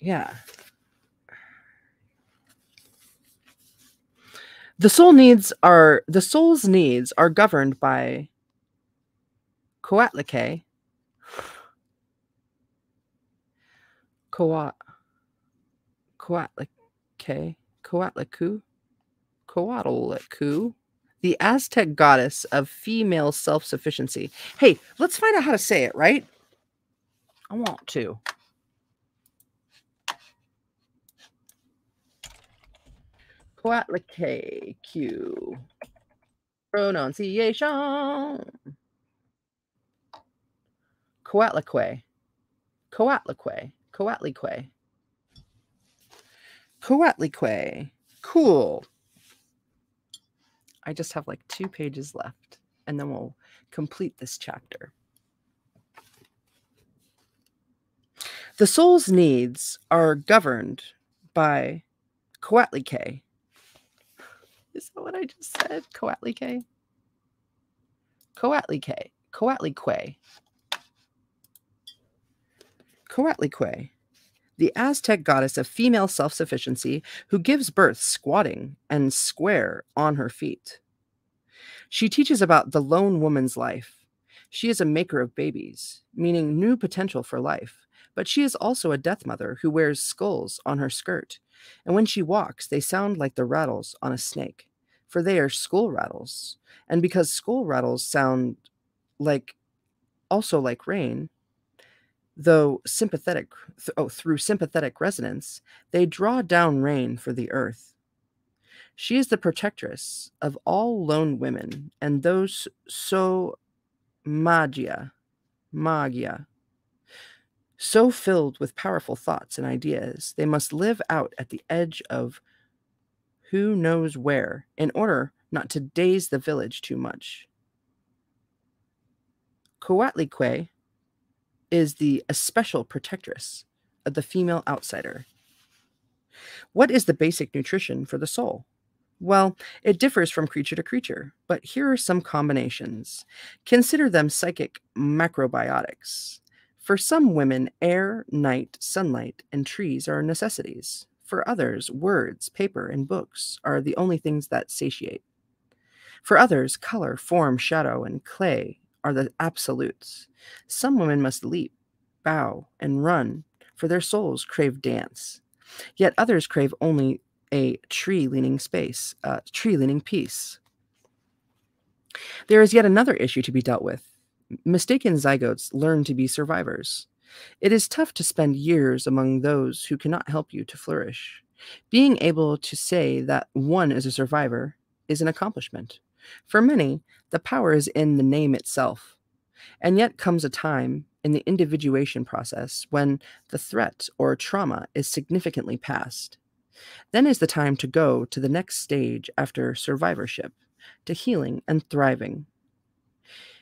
Yeah. The soul needs are the soul's needs are governed by Coatlicue, Coat, Coatlicue, Coatlicue, Coatlicue, the Aztec goddess of female self sufficiency. Hey, let's find out how to say it, right? I want to. Coatlicue. Q. Pronunciation. Coatlicue. Coatlicue. Coatlicue. Coatlicue. Cool. I just have like two pages left, and then we'll complete this chapter. The soul's needs are governed by Coatlicue. Is that what I just said? Coatlicue? Coatlicue. Coatlicue. Coatlicue the Aztec goddess of female self sufficiency who gives birth squatting and square on her feet. She teaches about the lone woman's life. She is a maker of babies, meaning new potential for life, but she is also a death mother who wears skulls on her skirt, and when she walks, they sound like the rattles on a snake, for they are skull rattles. And because skull rattles sound like also like rain, though sympathetic th- oh, through sympathetic resonance, they draw down rain for the earth. She is the protectress of all lone women and those so magia, magia, so filled with powerful thoughts and ideas, they must live out at the edge of who knows where in order not to daze the village too much. Coatlicue is the especial protectress of the female outsider. What is the basic nutrition for the soul? Well, it differs from creature to creature, but here are some combinations. Consider them psychic macrobiotics. For some women, air, night, sunlight, and trees are necessities. For others, words, paper, and books are the only things that satiate. For others, color, form, shadow, and clay are the absolutes. Some women must leap, bow, and run, for their souls crave dance. Yet others crave only a tree leaning space, a tree leaning peace. There is yet another issue to be dealt with. Mistaken zygotes learn to be survivors. It is tough to spend years among those who cannot help you to flourish. Being able to say that one is a survivor is an accomplishment. For many, the power is in the name itself. And yet comes a time in the individuation process when the threat or trauma is significantly past. Then is the time to go to the next stage after survivorship, to healing and thriving.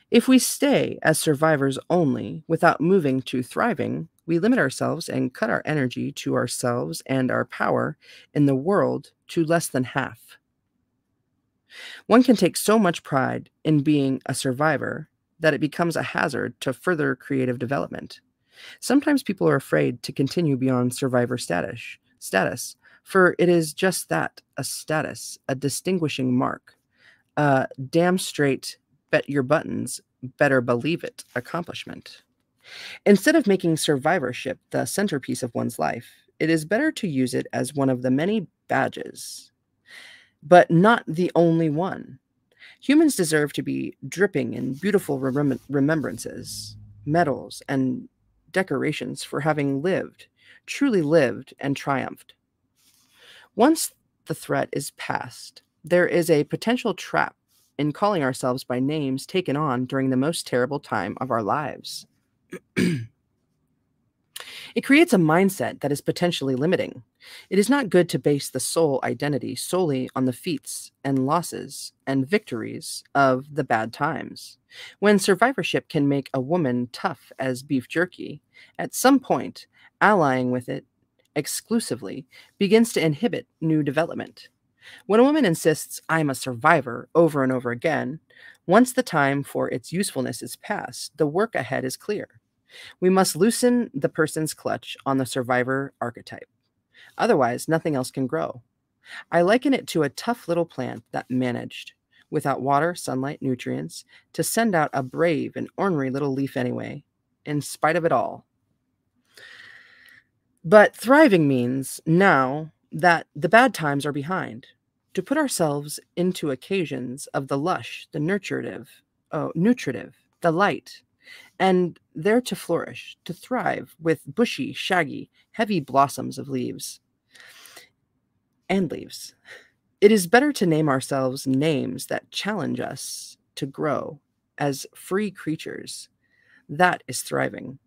If we stay as survivors only without moving to thriving, we limit ourselves and cut our energy to ourselves and our power in the world to less than half. One can take so much pride in being a survivor that it becomes a hazard to further creative development. Sometimes people are afraid to continue beyond survivor status, status, for it is just that, a status, a distinguishing mark, a damn straight bet your buttons, better believe it accomplishment. Instead of making survivorship the centerpiece of one's life, it is better to use it as one of the many badges, but not the only one. Humans deserve to be dripping in beautiful rem- remembrances, medals, and decorations for having lived, truly lived, and triumphed. Once the threat is past, there is a potential trap in calling ourselves by names taken on during the most terrible time of our lives. it creates a mindset that is potentially limiting. It is not good to base the soul identity solely on the feats and losses and victories of the bad times. When survivorship can make a woman tough as beef jerky, at some point, allying with it exclusively begins to inhibit new development. When a woman insists, I'm a survivor, over and over again, once the time for its usefulness is past, the work ahead is clear. We must loosen the person's clutch on the survivor archetype. Otherwise, nothing else can grow. I liken it to a tough little plant that managed, without water, sunlight, nutrients, to send out a brave and ornery little leaf anyway, in spite of it all. But thriving means now that the bad times are behind, to put ourselves into occasions of the lush, the nurturative, oh, nutritive, the light, and there to flourish, to thrive with bushy, shaggy, heavy blossoms of leaves and leaves. It is better to name ourselves names that challenge us to grow as free creatures. That is thriving.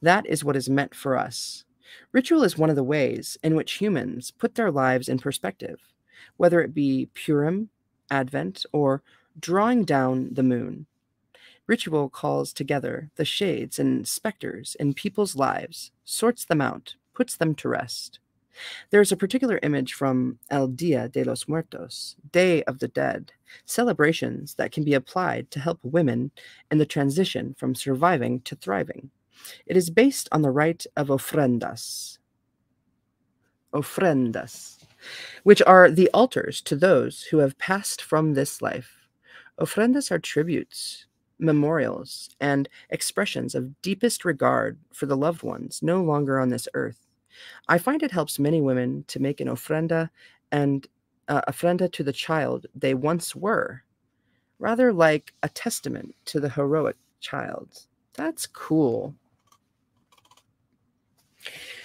That is what is meant for us. Ritual is one of the ways in which humans put their lives in perspective, whether it be Purim, Advent, or drawing down the moon. Ritual calls together the shades and specters in people's lives, sorts them out, puts them to rest. There is a particular image from El Dia de los Muertos, Day of the Dead, celebrations that can be applied to help women in the transition from surviving to thriving. It is based on the rite of ofrendas. Ofrendas, which are the altars to those who have passed from this life. Ofrendas are tributes, memorials, and expressions of deepest regard for the loved ones no longer on this earth. I find it helps many women to make an ofrenda and uh, ofrenda to the child they once were, rather like a testament to the heroic child. That's cool.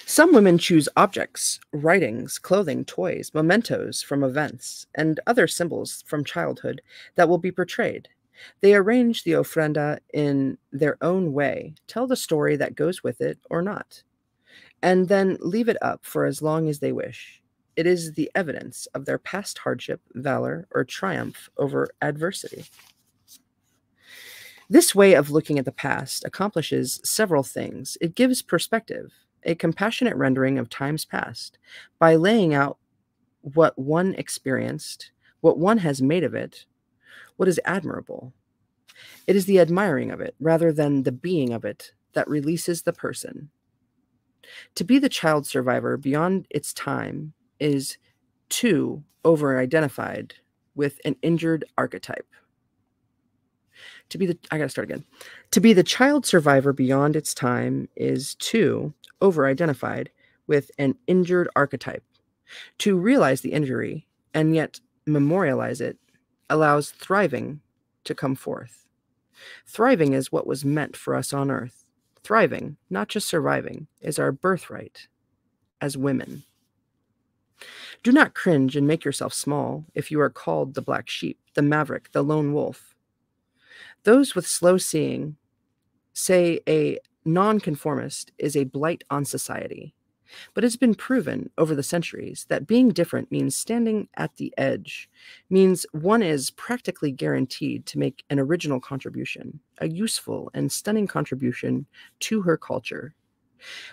Some women choose objects, writings, clothing, toys, mementos from events, and other symbols from childhood that will be portrayed. They arrange the ofrenda in their own way, tell the story that goes with it or not, and then leave it up for as long as they wish. It is the evidence of their past hardship, valor, or triumph over adversity. This way of looking at the past accomplishes several things. It gives perspective, a compassionate rendering of times past, by laying out what one experienced, what one has made of it, what is admirable. It is the admiring of it, rather than the being of it, that releases the person. To be the child survivor beyond its time is too over identified with an injured archetype. To be the, I gotta start again. To be the child survivor beyond its time is too over identified with an injured archetype. To realize the injury and yet memorialize it allows thriving to come forth. Thriving is what was meant for us on earth. Thriving, not just surviving, is our birthright as women. Do not cringe and make yourself small if you are called the black sheep, the maverick, the lone wolf. Those with slow seeing say a nonconformist is a blight on society. But it's been proven over the centuries that being different means standing at the edge, means one is practically guaranteed to make an original contribution, a useful and stunning contribution to her culture.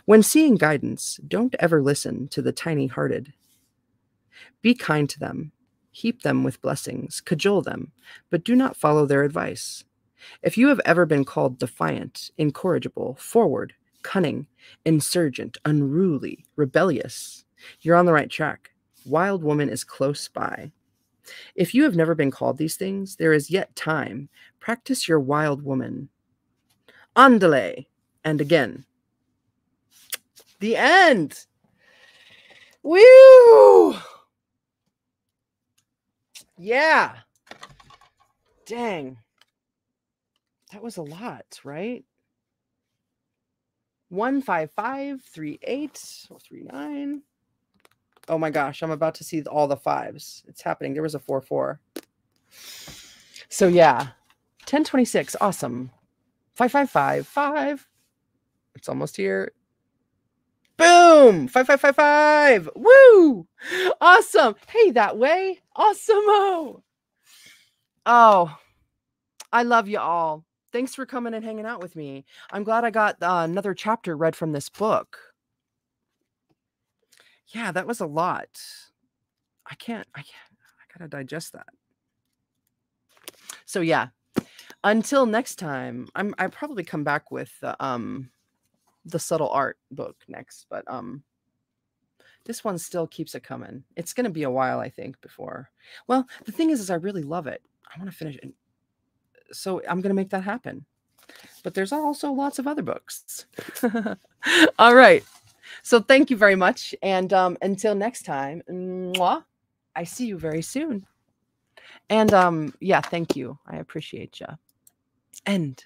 When seeing guidance, don't ever listen to the tiny hearted. Be kind to them, heap them with blessings, cajole them, but do not follow their advice. If you have ever been called defiant, incorrigible, forward, cunning, insurgent, unruly, rebellious, you're on the right track. Wild woman is close by. If you have never been called these things, there is yet time. Practice your wild woman. Andale. And again. The end. Woo! Yeah. Dang. That was a lot, right? One five five three eight or three nine. Oh my gosh, I'm about to see all the fives. It's happening. There was a four four. So yeah, 1026. Awesome. Five five five five. It's almost here. Boom! Five five five five. Woo! Awesome. Hey, that way. Awesome. Oh, I love you all thanks for coming and hanging out with me. I'm glad I got uh, another chapter read from this book. Yeah, that was a lot. I can't, I can't, I gotta digest that. So yeah, until next time, I'm I probably come back with the um the subtle art book next, but um this one still keeps it coming. It's gonna be a while, I think, before. Well, the thing is, is I really love it. I want to finish it so I'm going to make that happen. But there's also lots of other books. All right. So thank you very much. And um, until next time, mwah, I see you very soon. And um, yeah, thank you. I appreciate you. End.